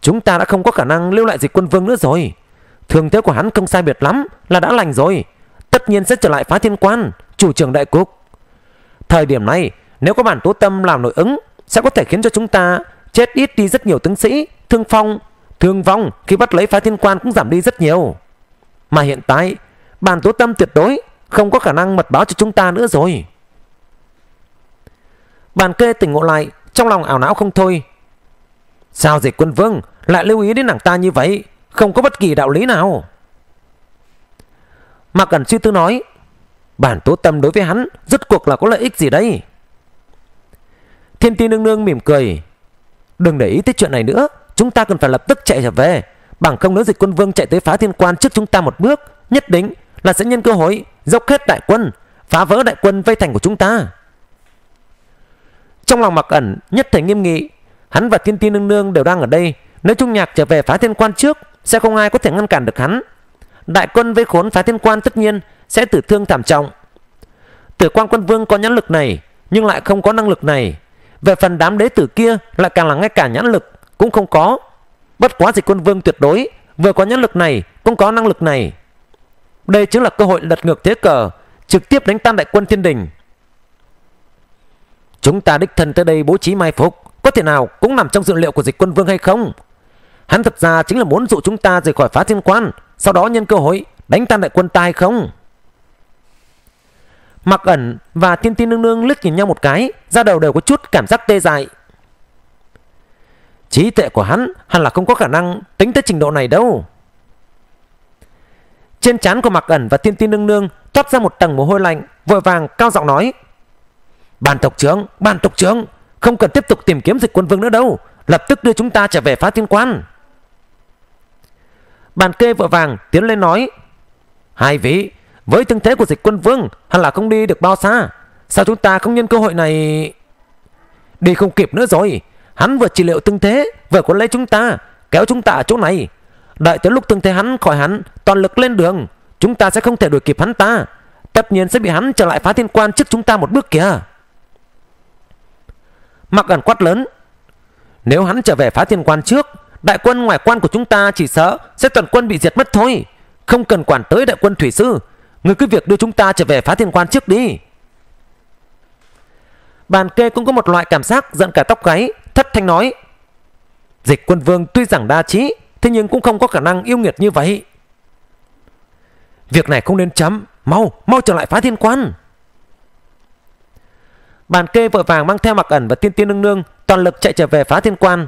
Chúng ta đã không có khả năng lưu lại dịch quân vương nữa rồi Thường thế của hắn không sai biệt lắm Là đã lành rồi Tất nhiên sẽ trở lại phá thiên quan Chủ trưởng đại cục Thời điểm này nếu có bản tố tâm làm nội ứng Sẽ có thể khiến cho chúng ta chết ít đi rất nhiều tướng sĩ, thương phong, thương vong khi bắt lấy phá thiên quan cũng giảm đi rất nhiều. Mà hiện tại, bản tố tâm tuyệt đối không có khả năng mật báo cho chúng ta nữa rồi. Bàn kê tỉnh ngộ lại trong lòng ảo não không thôi. Sao dịch quân vương, lại lưu ý đến nàng ta như vậy, Không có bất kỳ đạo lý nào. Mạc cẩn suy tư nói, Bản tố tâm đối với hắn, Rốt cuộc là có lợi ích gì đây? Thiên ti nương nương mỉm cười, Đừng để ý tới chuyện này nữa, Chúng ta cần phải lập tức chạy trở về. Bằng không nếu dịch quân vương chạy tới phá thiên quan trước chúng ta một bước, Nhất định là sẽ nhân cơ hội Dốc hết đại quân, Phá vỡ đại quân vây thành của chúng ta. Trong lòng mặc ẩn, nhất thể nghiêm nghị. Hắn và thiên tiên nương nương đều đang ở đây. Nếu trung nhạc trở về phá thiên quan trước, Sẽ không ai có thể ngăn cản được hắn. Đại quân vây khốn phá thiên quan tất nhiên Sẽ tử thương thảm trọng. Tử quan quân vương có nhãn lực này, Nhưng lại không có năng lực này. Về phần đám đế tử kia lại càng là ngay cả nhãn lực Cũng không có. Bất quá dịch quân vương tuyệt đối Vừa có nhãn lực này cũng có năng lực này. Đây chính là cơ hội lật ngược thế cờ, Trực tiếp đánh tan đại quân thiên đình. Chúng ta đích thân tới đây bố trí mai phục, Có thể nào cũng nằm trong dự liệu của dịch quân vương hay không? Hắn thật ra chính là muốn dụ chúng ta rời khỏi phá thiên quan, Sau đó nhân cơ hội đánh tan đại quân ta hay không? Mặc ẩn và thiên tin nương nương liếc nhìn nhau một cái Ra đầu đều có chút cảm giác tê dại. Trí tệ của hắn hẳn là không có khả năng tính tới trình độ này đâu. Trên trán của mặc ẩn và thiên tin nương nương Toát ra một tầng mồ hôi lạnh, Vội vàng cao giọng nói Ban tộc trưởng, ban tộc trưởng Không cần tiếp tục tìm kiếm dịch quân vương nữa đâu. Lập tức đưa chúng ta trở về phá thiên quan. Bàn kê vội vàng tiến lên nói Hai vị Với tương thế của dịch quân vương Hẳn là không đi được bao xa. Sao chúng ta không nhân cơ hội này? Đi không kịp nữa rồi. Hắn vừa trị liệu tương thế Vừa có lấy chúng ta Kéo chúng ta ở chỗ này. Đợi tới lúc tương thế hắn khỏi hắn Toàn lực lên đường Chúng ta sẽ không thể đuổi kịp hắn ta. Tất nhiên sẽ bị hắn trở lại phá thiên quan trước chúng ta một bước kìa. Mặc ẩn quát lớn. Nếu hắn trở về phá thiên quan trước Đại quân ngoài quan của chúng ta chỉ sợ Sẽ toàn quân bị diệt mất thôi. Không cần quản tới đại quân thủy sư. Người cứ việc đưa chúng ta trở về phá thiên quan trước đi. Bàn kê cũng có một loại cảm giác giận cả tóc gáy Thất thanh nói. Dịch quân vương tuy rằng đa trí Thế nhưng cũng không có khả năng yêu nghiệt như vậy. Việc này không nên chấm. Mau, mau trở lại phá thiên quan. Bàn kê vội vàng mang theo mặc ẩn và tiên tiên nương nương, Toàn lực chạy trở về phá thiên quan.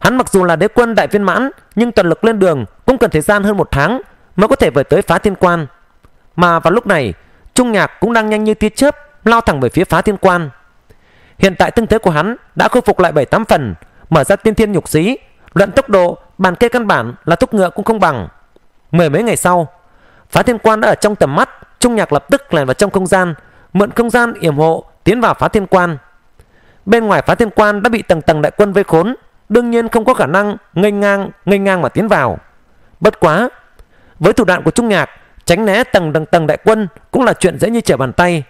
Hắn mặc dù là đế quân đại viên mãn, Nhưng toàn lực lên đường cũng cần thời gian hơn một tháng Mới có thể về tới phá thiên quan. Mà vào lúc này, Trung nhạc cũng đang nhanh như tia chớp Lao thẳng về phía phá thiên quan. Hiện tại tương thế của hắn đã khôi phục lại 7-8 phần, Mở ra tiên thiên nhục sĩ, Luận tốc độ, bàn kê căn bản là thúc ngựa cũng không bằng. Mười mấy ngày sau, Phá thiên quan đã ở trong tầm mắt, Trung nhạc lập tức lẻn vào trong không gian, Mượn không gian yểm hộ tiến vào phá thiên quan. Bên ngoài phá thiên quan đã bị tầng tầng đại quân vây khốn Đương nhiên không có khả năng nghênh ngang nghênh ngang mà tiến vào. Bất quá Với thủ đoạn của Trung nhạc Tránh né tầng tầng tầng đại quân Cũng là chuyện dễ như trở bàn tay.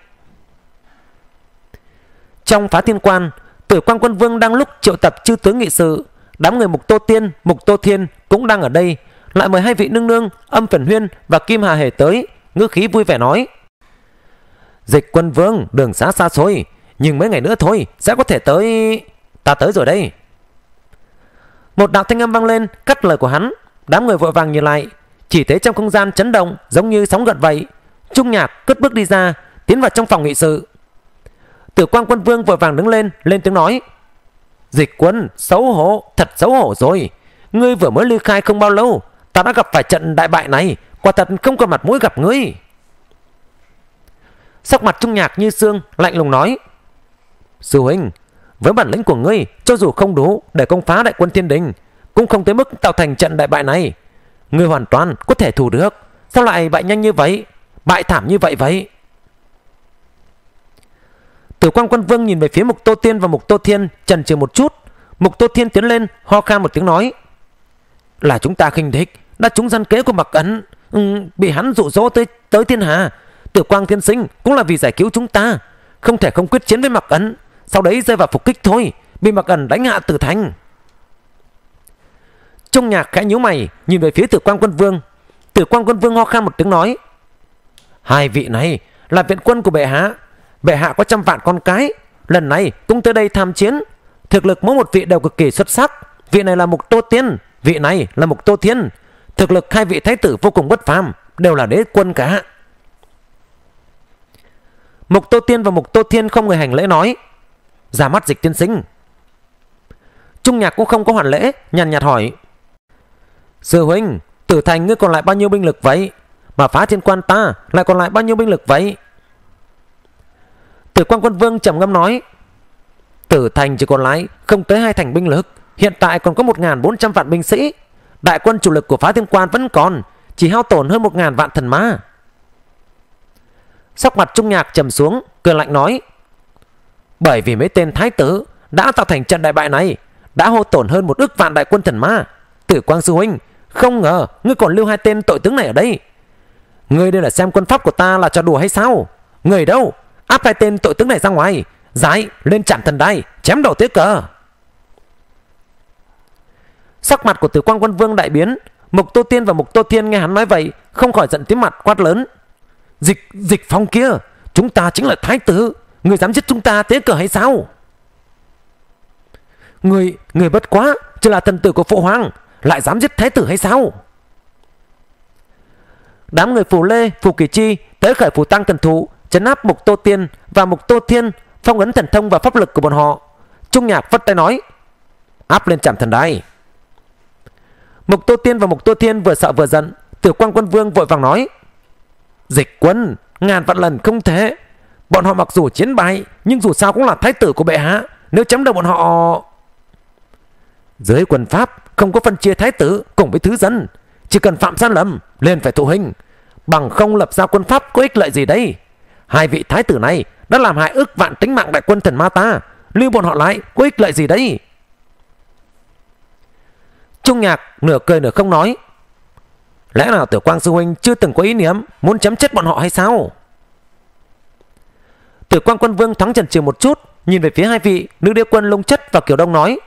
Trong phá thiên quan Tử quan quân vương đang lúc triệu tập chư tướng nghị sự Đám người Mục Tô Tiên, Mục Tô Thiên cũng đang ở đây. Lại mời hai vị nương nương âm phần huyên và kim hà hề tới ngư khí vui vẻ nói dịch quân vương, đường xá xa xôi. Nhưng mấy ngày nữa thôi, sẽ có thể tới. Ta tới rồi đây. Một đạo thanh âm vang lên, cắt lời của hắn. Đám người vội vàng nhìn lại. Chỉ thấy trong không gian chấn động, giống như sóng gợn vậy. Trung nhạc cất bước đi ra, tiến vào trong phòng nghị sự. Tử quang quân vương vội vàng đứng lên lên tiếng nói. Dịch quân, xấu hổ, thật xấu hổ rồi. Ngươi vừa mới ly khai không bao lâu, Ta đã gặp phải trận đại bại này. Quả thật không còn mặt mũi gặp ngươi. Sắc mặt trung nhạc như xương Lạnh lùng nói. Sư huynh Với bản lĩnh của ngươi Cho dù không đủ để công phá đại quân thiên đình Cũng không tới mức tạo thành trận đại bại này. Ngươi hoàn toàn có thể thủ được. Sao lại bại nhanh như vậy? Bại thảm như vậy vậy? Tử quang quân vương nhìn về phía mục tô tiên và mục tô thiên Trần trừ một chút. Mục tô thiên tiến lên ho khan một tiếng nói. Là chúng ta khinh địch đã trúng gian kế của mặc ấn. Ừ, bị hắn dụ dỗ tới tới thiên hà tử quang thiên sinh cũng là vì giải cứu chúng ta. Không thể không quyết chiến với mặc ẩn sau đấy rơi vào phục kích thôi, bị mặc ẩn đánh hạ tử thành. Trung nhạc khẽ nhíu mày, nhìn về phía tử quang quân vương. Tử quang quân vương ho khan một tiếng nói, hai vị này là viện quân của bệ hạ. Bệ hạ có trăm vạn con cái. Lần này cũng tới đây tham chiến. Thực lực mỗi một vị đều cực kỳ xuất sắc. Vị này là mục tô tiên, vị này là mục tô thiên. Thực lực hai vị thái tử vô cùng bất phàm, Đều là đế quân cả. Mục Tô Tiên và Mục Tô Thiên không người hành lễ nói, Ra mắt dịch tiên sinh. Trung nhạc cũng không có hoàn lễ, Nhàn nhạt hỏi, Sư huynh, Tử thành ngươi còn lại bao nhiêu binh lực vậy? Mà phá thiên quan ta lại còn lại bao nhiêu binh lực vậy? Tử quan quân vương trầm ngâm nói, Tử thành chỉ còn lại không tới hai thành binh lực, Hiện tại còn có 1.400 vạn binh sĩ. Đại quân chủ lực của phá thiên quan vẫn còn, Chỉ hao tổn hơn 1.000 vạn thần ma. Sắc mặt trung nhạc trầm xuống, Cười lạnh nói, Bởi vì mấy tên thái tử Đã tạo thành trận đại bại này, Đã hao tổn hơn một ức vạn đại quân thần ma. Tử quang sư huynh, Không ngờ ngươi còn lưu hai tên tội tướng này ở đây. Ngươi đây là xem quân pháp của ta là trò đùa hay sao? Người đâu? Áp hai tên tội tướng này ra ngoài Giải lên chạm thần đai Chém đầu tế cờ. Sắc mặt của tử quang quân vương đại biến. Mục Tô Tiên và Mục Tô Thiên nghe hắn nói vậy, Không khỏi giận tím mặt, quát lớn Dịch, dịch phong kia Chúng ta chính là thái tử. Người dám giết chúng ta tế cờ hay sao? Người, người bất quá Chỉ là thần tử của phụ hoàng Lại dám giết thái tử hay sao? Đám người phù lê, phù kỳ chi Tới khởi phù tăng thần thụ Chấn áp Mục Tô Tiên và Mục Tô Thiên Phong ấn thần thông và pháp lực của bọn họ. Trung nhạc vất tay nói Áp lên chạm thần đài. Mục Tô Tiên và Mục Tô Thiên vừa sợ vừa giận Tử quang quân vương vội vàng nói Dịch quân, Ngàn vạn lần không thể. Bọn họ mặc dù chiến bại, Nhưng dù sao cũng là thái tử của bệ hạ. Nếu chấm đầu bọn họ Dưới quân Pháp, Không có phân chia thái tử cùng với thứ dân. Chỉ cần phạm sai lầm lên phải thụ hình. Bằng không lập ra quân Pháp có ích lợi gì đây? Hai vị thái tử này Đã làm hại ước vạn tính mạng đại quân thần ma ta. Lưu bọn họ lại có ích lợi gì đây? Trung nhạc nửa cười nửa không nói Lẽ nào tiểu quang sư huynh chưa từng có ý niệm Muốn chấm chết bọn họ hay sao? Tiểu quang quân vương thắng trần trừ một chút Nhìn về phía hai vị nữ đế quân lông chất và kiểu đông nói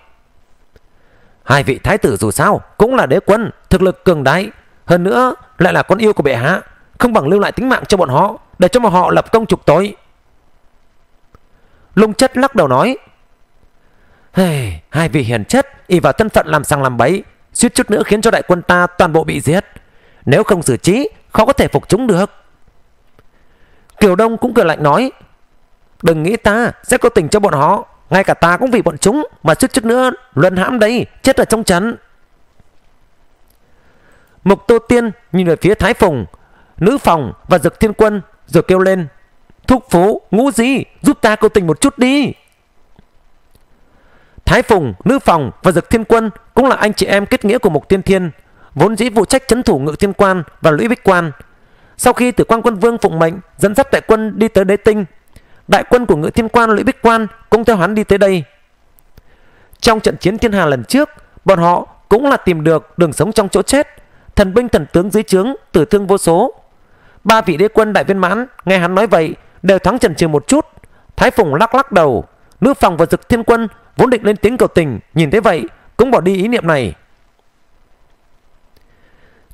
Hai vị thái tử dù sao Cũng là đế quân Thực lực cường đại Hơn nữa lại là con yêu của bệ hạ Không bằng lưu lại tính mạng cho bọn họ Để cho bọn họ lập công trục tội. Lông chất lắc đầu nói hey, Hai vị hiền chất Y vào thân phận làm sang làm bấy suýt chút nữa khiến cho đại quân ta toàn bộ bị giết nếu không xử trí Khó có thể phục chúng được. Kiều Đông cũng cười lạnh nói Đừng nghĩ ta sẽ có tình cho bọn họ Ngay cả ta cũng vì bọn chúng Mà suýt chút nữa luân hãm đây Chết ở trong trận Mục Tô Tiên nhìn về phía Thái Phùng Nữ phòng và Dực Thiên Quân Rồi kêu lên Thúc phố ngũ gì giúp ta cầu tình một chút đi. Thái Phùng, Nữ Phòng và Dực Thiên Quân cũng là anh chị em kết nghĩa của Mục Tiên Thiên vốn dĩ phụ trách chấn thủ ngự thiên quan và lũy bích quan. Sau khi tử quan quân vương phụng mệnh, dẫn dắt đại quân đi tới đế tinh, đại quân của ngự thiên quan, lũy bích quan cũng theo hắn đi tới đây. Trong trận chiến thiên hà lần trước, bọn họ cũng là tìm được đường sống trong chỗ chết, thần binh thần tướng dưới trướng, tử thương vô số. Ba vị đế quân đại viên mãn nghe hắn nói vậy đều thắng trần trừ một chút, thái phùng lắc lắc đầu. Nữ phòng và dực thiên quân vốn định lên tiếng cầu tình, nhìn thấy vậy cũng bỏ đi ý niệm này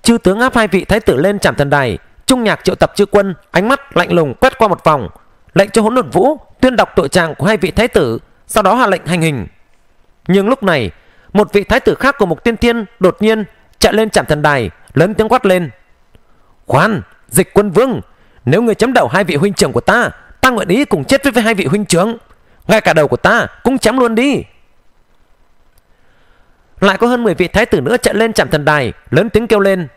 chư tướng áp hai vị thái tử lên trảm thần đài. Trung nhạc triệu tập chư quân, ánh mắt lạnh lùng quét qua một vòng. Lệnh cho hỗn độn vũ tuyên đọc tội trạng của hai vị thái tử, sau đó hạ lệnh hành hình. Nhưng lúc này, một vị thái tử khác của mục tiên thiên đột nhiên chạy lên trạm thần đài, lớn tiếng quát lên. Khoan, dịch quân vương, nếu người chấm đầu hai vị huynh trưởng của ta ta nguyện ý cùng chết với hai vị huynh trưởng. Ngay cả đầu của ta cũng chém luôn đi lại có hơn 10 vị thái tử nữa chạy lên chạm thần đài, lớn tiếng kêu lên,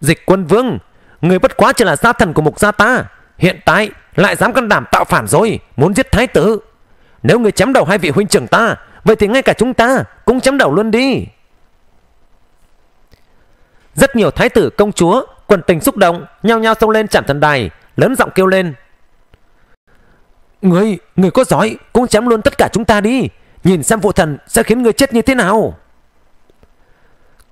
dịch quân vương, người bất quá chỉ là gia thần của mục gia ta, hiện tại lại dám can đảm tạo phản rồi, muốn giết thái tử. Nếu người chém đầu hai vị huynh trưởng ta, vậy thì ngay cả chúng ta cũng chém đầu luôn đi. Rất nhiều thái tử, công chúa, quần tình xúc động, nhao nhao xông lên chạm thần đài, lớn giọng kêu lên, người người có giỏi, cũng chém luôn tất cả chúng ta đi, nhìn xem phụ thần sẽ khiến người chết như thế nào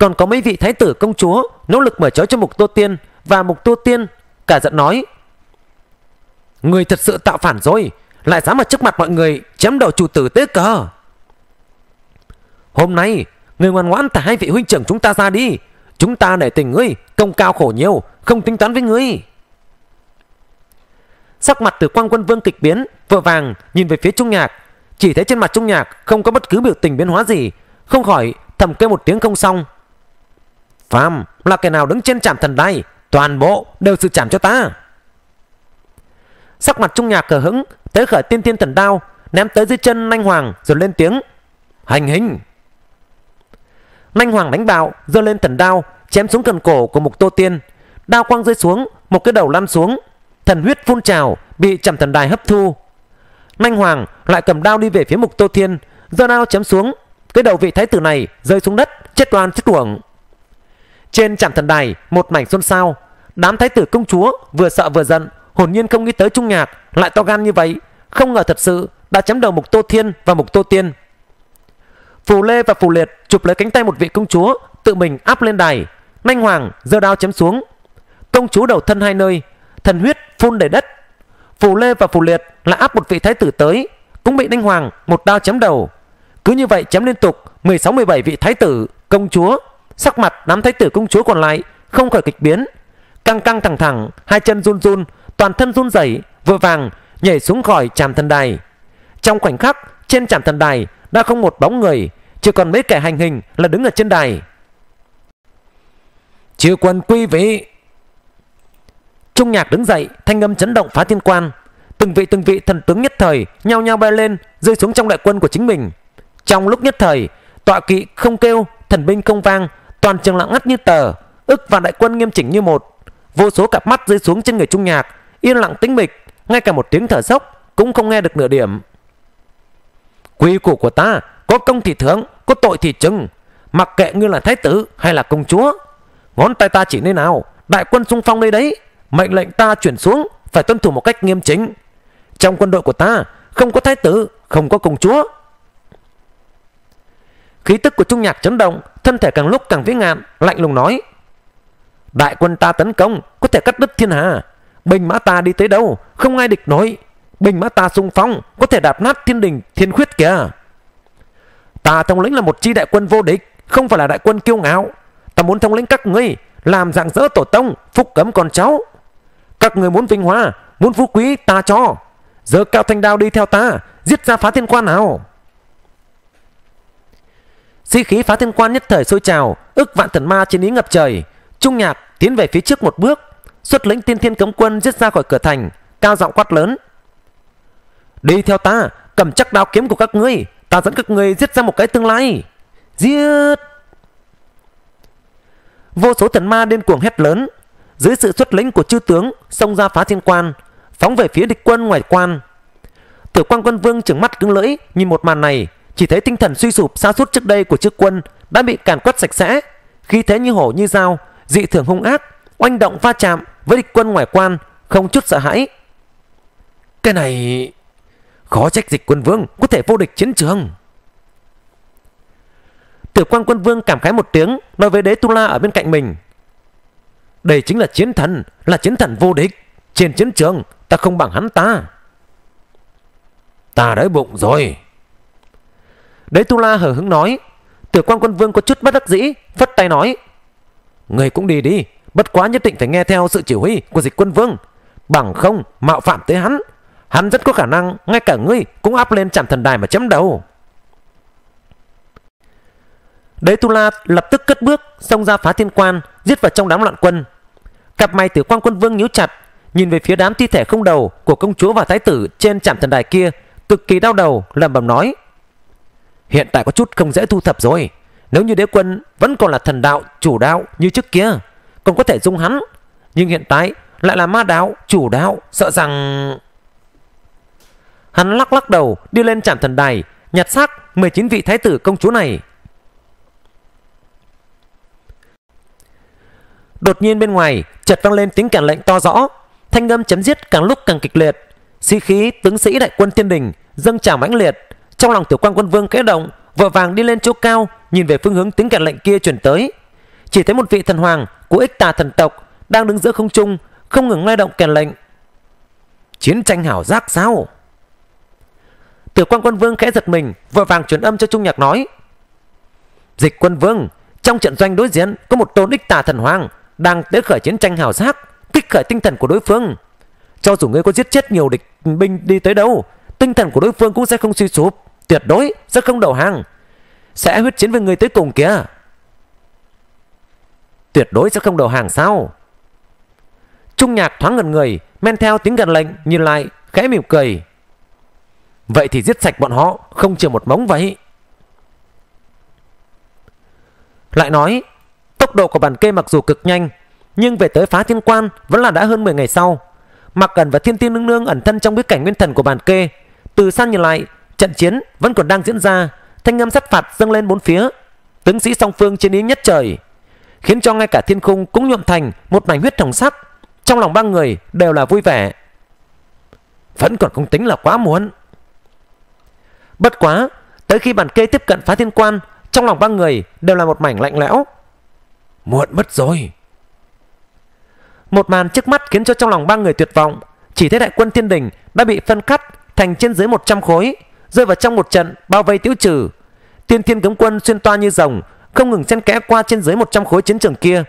còn có mấy vị thái tử công chúa nỗ lực mở trói cho mục tô tiên, và mục tô tiên cả giận nói, người thật sự tạo phản rồi, lại dám ở trước mặt mọi người chém đầu chủ tử tế cờ hôm nay, người ngoan ngoãn thả hai vị huynh trưởng chúng ta ra đi, chúng ta để tình ngươi công cao khổ nhiều, không tính toán với ngươi. Sắc mặt từ quang quân vương kịch biến, vội vàng nhìn về phía trung nhạc. Chỉ thấy trên mặt trung nhạc không có bất cứ biểu tình biến hóa gì. Không khỏi thầm kêu một tiếng không xong. Phàm là kẻ nào đứng trên trạm thần đài Toàn bộ đều sự chạm cho ta Sắc mặt trung nhạc cờ hững Tới khởi tiên tiên thần đao ném tới dưới chân Nanh Hoàng rồi lên tiếng. Hành hình! Nanh Hoàng đánh bạo, giơ lên thần đao, chém xuống cần cổ của Mục Tô Tiên. Đao quang rơi xuống, một cái đầu lăn xuống. Thần huyết phun trào, bị chạm thần đài hấp thu. Nanh Hoàng lại cầm đao đi về phía Mục Tô Thiên, giơ đao chém xuống. Cái đầu vị thái tử này rơi xuống đất, chết oan chết uổng. Trên trạm thần đài, một mảnh xôn xao. Đám thái tử công chúa vừa sợ vừa giận, hồn nhiên không nghĩ tới Trung Nhạc lại to gan như vậy. Không ngờ thật sự đã chém đầu Mục Tô Thiên và Mục Tô Tiên. Phù Lê và Phù Liệt chụp lấy cánh tay một vị công chúa, tự mình áp lên đài. Nanh Hoàng giơ đao chém xuống. Công chúa đầu thân hai nơi, thần huyết phun đầy đất. Phù Lê và Phù Liệt lại áp một vị thái tử tới, cũng bị Nanh Hoàng một đao chém đầu. Cứ như vậy chém liên tục 16-17 vị thái tử, công chúa. Sắc mặt đám thái tử công chúa còn lại không khỏi kịch biến. Căng căng thẳng thẳng, hai chân run run, toàn thân run rẩy, vội vàng nhảy xuống khỏi tràm thần đài. Trong khoảnh khắc, trên tràm thần đài đã không một bóng người, chỉ còn mấy kẻ hành hình là đứng ở trên đài. Chư quân quý vị. Trung nhạc đứng dậy, thanh âm chấn động phá thiên quan. Từng vị từng vị thần tướng nhất thời nhao nhao bay lên, rơi xuống trong đại quân của chính mình. Trong lúc nhất thời, tọa kỵ không kêu, thần binh không vang, toàn trường lặng ngắt như tờ, ức và đại quân nghiêm chỉnh như một. Vô số cặp mắt rơi xuống trên người Trung nhạc, yên lặng tĩnh mịch, ngay cả một tiếng thở sốc cũng không nghe được nửa điểm. Quy củ của ta có công thì thưởng, có tội thì trừng, mặc kệ ngươi là thái tử hay là công chúa. Ngón tay ta chỉ nơi nào, đại quân xung phong nơi đấy, mệnh lệnh ta chuyển xuống phải tuân thủ một cách nghiêm chính. Trong quân đội của ta không có thái tử, không có công chúa. Khí tức của Trung Nhạc chấn động, thân thể càng lúc càng vĩ ngạn, lạnh lùng nói: Đại quân ta tấn công có thể cắt đứt thiên hà, binh mã ta đi tới đâu không ai địch nổi, binh mã ta xung phong có thể đạp nát thiên đình thiên khuyết kìa. Ta thống lĩnh là một chi đại quân vô địch, không phải là đại quân kiêu ngạo. Ta muốn thống lĩnh các ngươi làm dạng dỡ tổ tông, phúc cấm con cháu. Các người muốn vinh hoa, muốn phú quý ta cho. Giờ cao thanh đao đi theo ta, giết ra phá thiên quan nào. Sĩ khí phá thiên quan nhất thời sôi trào, ức vạn thần ma trên ý ngập trời. Trung nhạc tiến về phía trước một bước, xuất lĩnh tiên thiên cấm quân giết ra khỏi cửa thành, cao giọng quát lớn. Đi theo ta, cầm chắc đao kiếm của các ngươi, ta dẫn các ngươi giết ra một cái tương lai. Giết! Vô số thần ma điên cuồng hét lớn, dưới sự xuất lĩnh của chư tướng xông ra phá thiên quan, phóng về phía địch quân ngoài quan. Tiểu quan quân vương trừng mắt cứng lưỡi nhìn một màn này, chỉ thấy tinh thần suy sụp xa suốt trước đây của chức quân đã bị càn quét sạch sẽ, khi thế như hổ như dao, dị thường hung ác, oanh động va chạm với địch quân ngoài quan, không chút sợ hãi. Cái này khó trách dịch quân vương có thể vô địch chiến trường. Tiểu quan quân vương cảm khái một tiếng nói với đế Tu La ở bên cạnh mình. Đây chính là chiến thần, là chiến thần vô địch. Trên chiến trường ta không bằng hắn ta. Ta đói bụng rồi. Đế Tu La hờ hứng nói. Tiểu quan quân vương có chút bất đắc dĩ, phất tay nói. Người cũng đi đi, bất quá nhất định phải nghe theo sự chỉ huy của dịch quân vương. Bằng không mạo phạm tới hắn. Hắn rất có khả năng ngay cả ngươi cũng áp lên chạm thần đài mà chấm đầu. Đế Tu La lập tức cất bước xông ra phá thiên quan giết vào trong đám loạn quân. Cặp mày tử quan quân vương nhíu chặt nhìn về phía đám thi thể không đầu của công chúa và thái tử trên trạm thần đài kia cực kỳ đau đầu lẩm bẩm nói hiện tại có chút không dễ thu thập rồi. Nếu như đế quân vẫn còn là thần đạo chủ đạo như trước kia còn có thể dung hắn. Nhưng hiện tại lại là ma đạo chủ đạo sợ rằng hắn lắc lắc đầu đi lên trạm thần đài nhặt xác 19 vị thái tử công chúa này. Đột nhiên bên ngoài chợt vang lên tiếng cản lệnh to rõ, thanh âm chấm giết càng lúc càng kịch liệt. Sĩ khí tướng sĩ đại quân thiên đình dâng trào mãnh liệt, trong lòng tiểu quan quân vương khẽ động, vội vàng đi lên chỗ cao, nhìn về phương hướng tiếng kèn lệnh kia chuyển tới. Chỉ thấy một vị thần hoàng của ích tà thần tộc đang đứng giữa không trung, không ngừng lay động kèn lệnh. Chiến tranh hảo giác sao? Tiểu quan quân vương khẽ giật mình, vội vàng truyền âm cho Trung Nhạc nói: "Dịch quân vương, trong trận doanh đối diện có một tôn ích tà thần hoàng đang tới khởi chiến tranh hào giác, kích khởi tinh thần của đối phương. Cho dù ngươi có giết chết nhiều địch binh đi tới đâu, tinh thần của đối phương cũng sẽ không suy sụp, tuyệt đối sẽ không đầu hàng, sẽ huyết chiến với người tới cùng kìa. Tuyệt đối sẽ không đầu hàng sao? Trung nhạc thoáng gần người, men theo tiếng gần lệnh, nhìn lại, khẽ mỉm cười. Vậy thì giết sạch bọn họ Không chừa một móng vậy Lại nói Tốc độ của bản kê mặc dù cực nhanh Nhưng về tới phá thiên quan Vẫn là đã hơn 10 ngày sau Mặc Cẩn và Thiên Tiên Nương Nương ẩn thân trong bối cảnh nguyên thần của bản kê Từ xa nhìn lại Trận chiến vẫn còn đang diễn ra, Thanh âm sát phạt dâng lên bốn phía. Tướng sĩ song phương chiến ý nhất trời, Khiến cho ngay cả thiên khung cũng nhuộm thành Một mảnh huyết hồng sắc. Trong lòng ba người đều là vui vẻ. Vẫn còn không tính là quá muốn Bất quá, Tới khi bản kê tiếp cận phá thiên quan, Trong lòng ba người đều là một mảnh lạnh lẽo. Muộn mất rồi. Một màn trước mắt khiến cho trong lòng ba người tuyệt vọng. Chỉ thấy đại quân thiên đình đã bị phân cắt Thành trên dưới 100 khối. Rơi vào trong một trận bao vây tiêu trừ Tiên thiên cấm quân xuyên toa như rồng Không ngừng xen kẽ qua trên dưới 100 khối chiến trường kia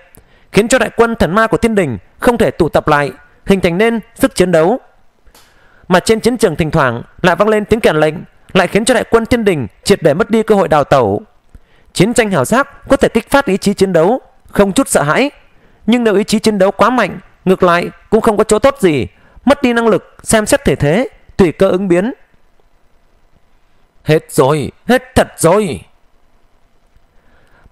Khiến cho đại quân thần ma của thiên đình Không thể tụ tập lại Hình thành nên sức chiến đấu Mà trên chiến trường thỉnh thoảng lại vang lên tiếng kèn lệnh lại khiến cho đại quân thiên đình triệt để mất đi cơ hội đào tẩu. Chiến tranh hào giác có thể kích phát ý chí chiến đấu, không chút sợ hãi. Nhưng nếu ý chí chiến đấu quá mạnh, ngược lại cũng không có chỗ tốt gì, mất đi năng lực xem xét thể thế, tùy cơ ứng biến. Hết rồi, hết thật rồi.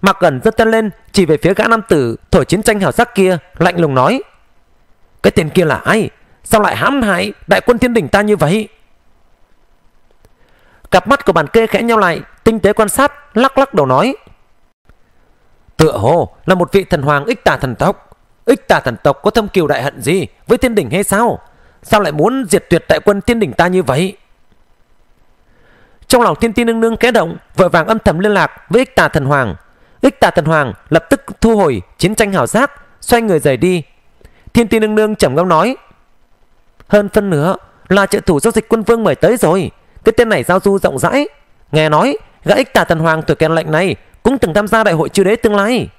Mạc Cẩn giơ tay lên chỉ về phía gã nam tử thổi chiến tranh hào sắc kia, lạnh lùng nói: "Cái tên kia là ai? Sao lại hãm hại đại quân thiên đỉnh ta như vậy?" Cặp mắt của bản kê khẽ nhau lại Tinh tế quan sát lắc lắc đầu nói Tựa hồ là một vị thần hoàng ích tà thần tộc Ích tà thần tộc có thâm kiều đại hận gì Với thiên đỉnh hay sao Sao lại muốn diệt tuyệt đại quân thiên đỉnh ta như vậy trong lòng thiên tiên nương nương kẽ động, Vội vàng âm thầm liên lạc với ích tà thần hoàng. Ích tà thần hoàng lập tức thu hồi chiến tranh hào giác, Xoay người rời đi. Thiên tiên nương nương trầm ngâm nói, Hơn phân nửa là trợ thủ giao dịch quân vương mời tới rồi. Cái tên này giao du rộng rãi. Nghe nói, gã ích tà thần hoàng tuổi kèn lệnh này Cũng từng tham gia đại hội chư đế tương lai.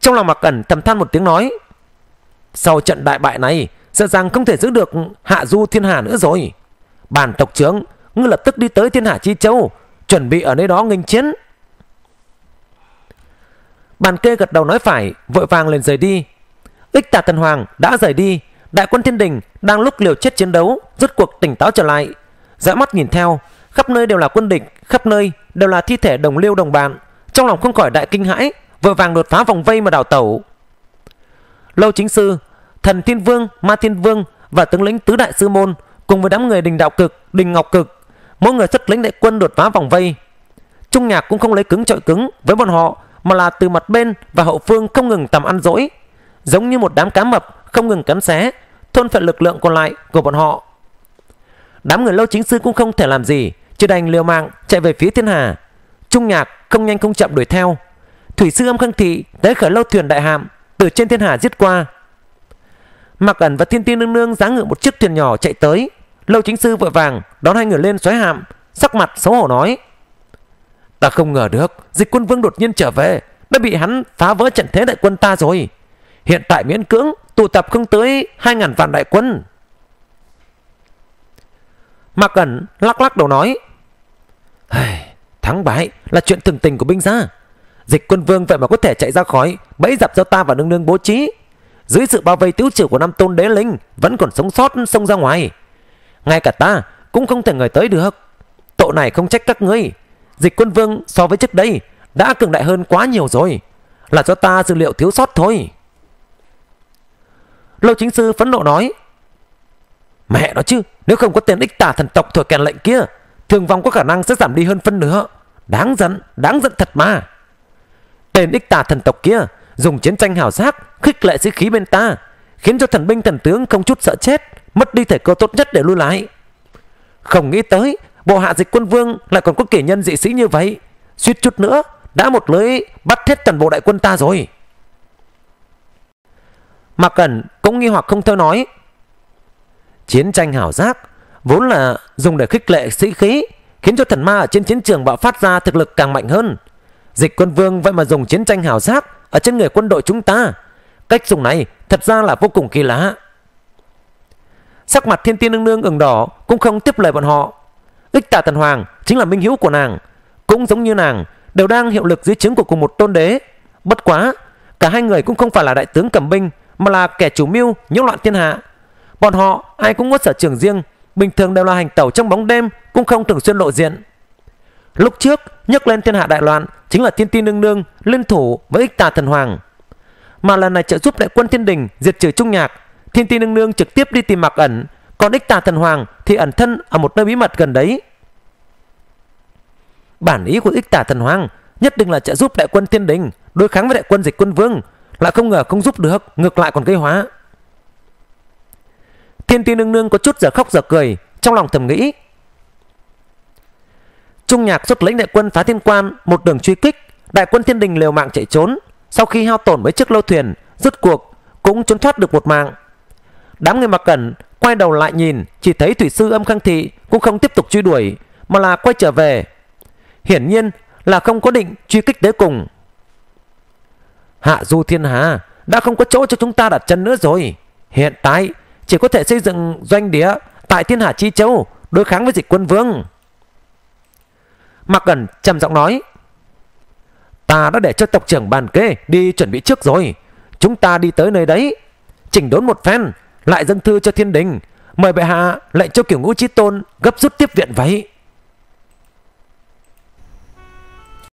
Trong lòng mặc ẩn thầm than một tiếng nói, Sau trận đại bại này, Sợ rằng không thể giữ được hạ du thiên hà nữa rồi. Bản tộc trưởng Ngươi lập tức đi tới thiên hạ chi châu, Chuẩn bị ở nơi đó nghênh chiến. Bàn kê gật đầu nói phải, Vội vàng lên rời đi. Ích tà thần hoàng đã rời đi, Đại quân thiên đình đang lúc liều chết chiến đấu, Rốt cuộc tỉnh táo trở lại. Dã mắt nhìn theo, khắp nơi đều là quân địch, khắp nơi đều là thi thể đồng liêu đồng bạn. Trong lòng không khỏi đại kinh hãi, vội vàng đột phá vòng vây mà đào tẩu. Lâu chính sư, thần thiên vương, ma thiên vương và tướng lĩnh tứ đại sư môn cùng với đám người đình đạo cực, đình ngọc cực mỗi người xuất lính đại quân đột phá vòng vây. Trung nhạc cũng không lấy cứng trọi cứng với bọn họ, mà là từ mặt bên và hậu phương không ngừng tầm ăn dỗi. Giống như một đám cá mập không ngừng cắn xé, thôn phệ lực lượng còn lại của bọn họ. Đám người lâu chính sư cũng không thể làm gì, Chỉ đành liều mạng chạy về phía thiên hà. Trung nhạc không nhanh không chậm đuổi theo. Thủy sư âm khang thị tới khởi lâu thuyền đại hạm, Từ trên thiên hà giết qua. Mặc ẩn và thiên tiên nương nương giá ngự một chiếc thuyền nhỏ chạy tới. Lâu chính sư vội vàng đón hai người lên xoáy hạm, Sắc mặt xấu hổ nói, Ta không ngờ được, Dịch quân vương đột nhiên trở về, Đã bị hắn phá vỡ trận thế đại quân ta rồi. Hiện tại miễn cưỡng, tụ tập không tới 2.000 vạn đại quân. Mạc Cẩn lắc lắc đầu nói Thắng bại là chuyện thường tình của binh gia. Dịch quân vương vậy mà có thể chạy ra khỏi Bẫy dập do ta và nương nương bố trí. Dưới sự bao vây tiêu trừ của năm tôn đế linh, Vẫn còn sống sót xông ra ngoài. Ngay cả ta cũng không thể ngờ tới được. Tội này không trách các ngươi. Dịch quân vương so với trước đây Đã cường đại hơn quá nhiều rồi. Là do ta dữ liệu thiếu sót thôi. Lâu chính sư phẫn nộ nói, Mẹ nó chứ, Nếu không có tên ích tà thần tộc thổi kèn lệnh kia, Thương vong có khả năng sẽ giảm đi hơn phân nửa. Đáng giận Đáng giận thật mà. Tên ích tà thần tộc kia Dùng chiến tranh hào giác, Khích lệ sĩ khí bên ta, Khiến cho thần binh thần tướng không chút sợ chết. Mất đi thể cơ tốt nhất để lui lại Không nghĩ tới Bộ hạ dịch quân vương lại còn có kỷ nhân dị sĩ như vậy Suýt chút nữa Đã một lưới bắt hết toàn bộ đại quân ta rồi Mạc Cẩn cũng nghi hoặc không theo nói Chiến tranh hảo giác vốn là dùng để khích lệ sĩ khí, khiến cho thần ma ở trên chiến trường bạo phát ra thực lực càng mạnh hơn. Dịch quân vương vậy mà dùng chiến tranh hảo giác ở trên người quân đội chúng ta. Cách dùng này thật ra là vô cùng kỳ lạ. Sắc mặt thiên tiên nương nương ửng đỏ cũng không tiếp lời bọn họ. Ích tà thần hoàng chính là minh hữu của nàng. Cũng giống như nàng đều đang hiệu lực dưới chứng của cùng một tôn đế. Bất quá, cả hai người cũng không phải là đại tướng cầm binh mà là kẻ chủ mưu nhiễu loạn thiên hạ. Bọn họ ai cũng có sở trường riêng bình thường đều là hành tẩu trong bóng đêm cũng không thường xuyên lộ diện lúc trước nhấc lên thiên hạ đại loạn chính là thiên tiên nương nương liên thủ với ích tà thần hoàng mà lần này trợ giúp đại quân thiên đình diệt trừ trung nhạc thiên ti nương nương trực tiếp đi tìm mặc ẩn, còn ích tà thần hoàng thì ẩn thân ở một nơi bí mật gần đấy. Bản ý của ích tà thần hoàng nhất định là trợ giúp đại quân thiên đình đối kháng với đại quân dịch quân vương, lại không ngờ không giúp được, ngược lại còn gây hóa. Thiên ti nương nương có chút giờ khóc giờ cười trong lòng thầm nghĩ. Trung nhạc xuất lĩnh đại quân phá thiên quan, một đường truy kích, đại quân thiên đình liều mạng chạy trốn, sau khi hao tổn mấy chiếc lâu thuyền, rút cuộc, cũng trốn thoát được một mạng đám người mặc cẩn quay đầu lại nhìn, chỉ thấy thủy sư âm khang thị cũng không tiếp tục truy đuổi, mà là quay trở về. Hiển nhiên là không có định truy kích tới cùng. Hạ du thiên hà, đã không có chỗ cho chúng ta đặt chân nữa rồi. Hiện tại, chỉ có thể xây dựng doanh địa tại thiên hà chi châu, đối kháng với dịch quân vương. Mặc cẩn trầm giọng nói, ta đã để cho tộc trưởng bàn kê đi chuẩn bị trước rồi. Chúng ta đi tới nơi đấy, chỉnh đốn một phen lại dâng thư cho thiên đình. Mời bệ hạ lệnh cho kiểu ngũ chí tôn gấp rút tiếp viện váy.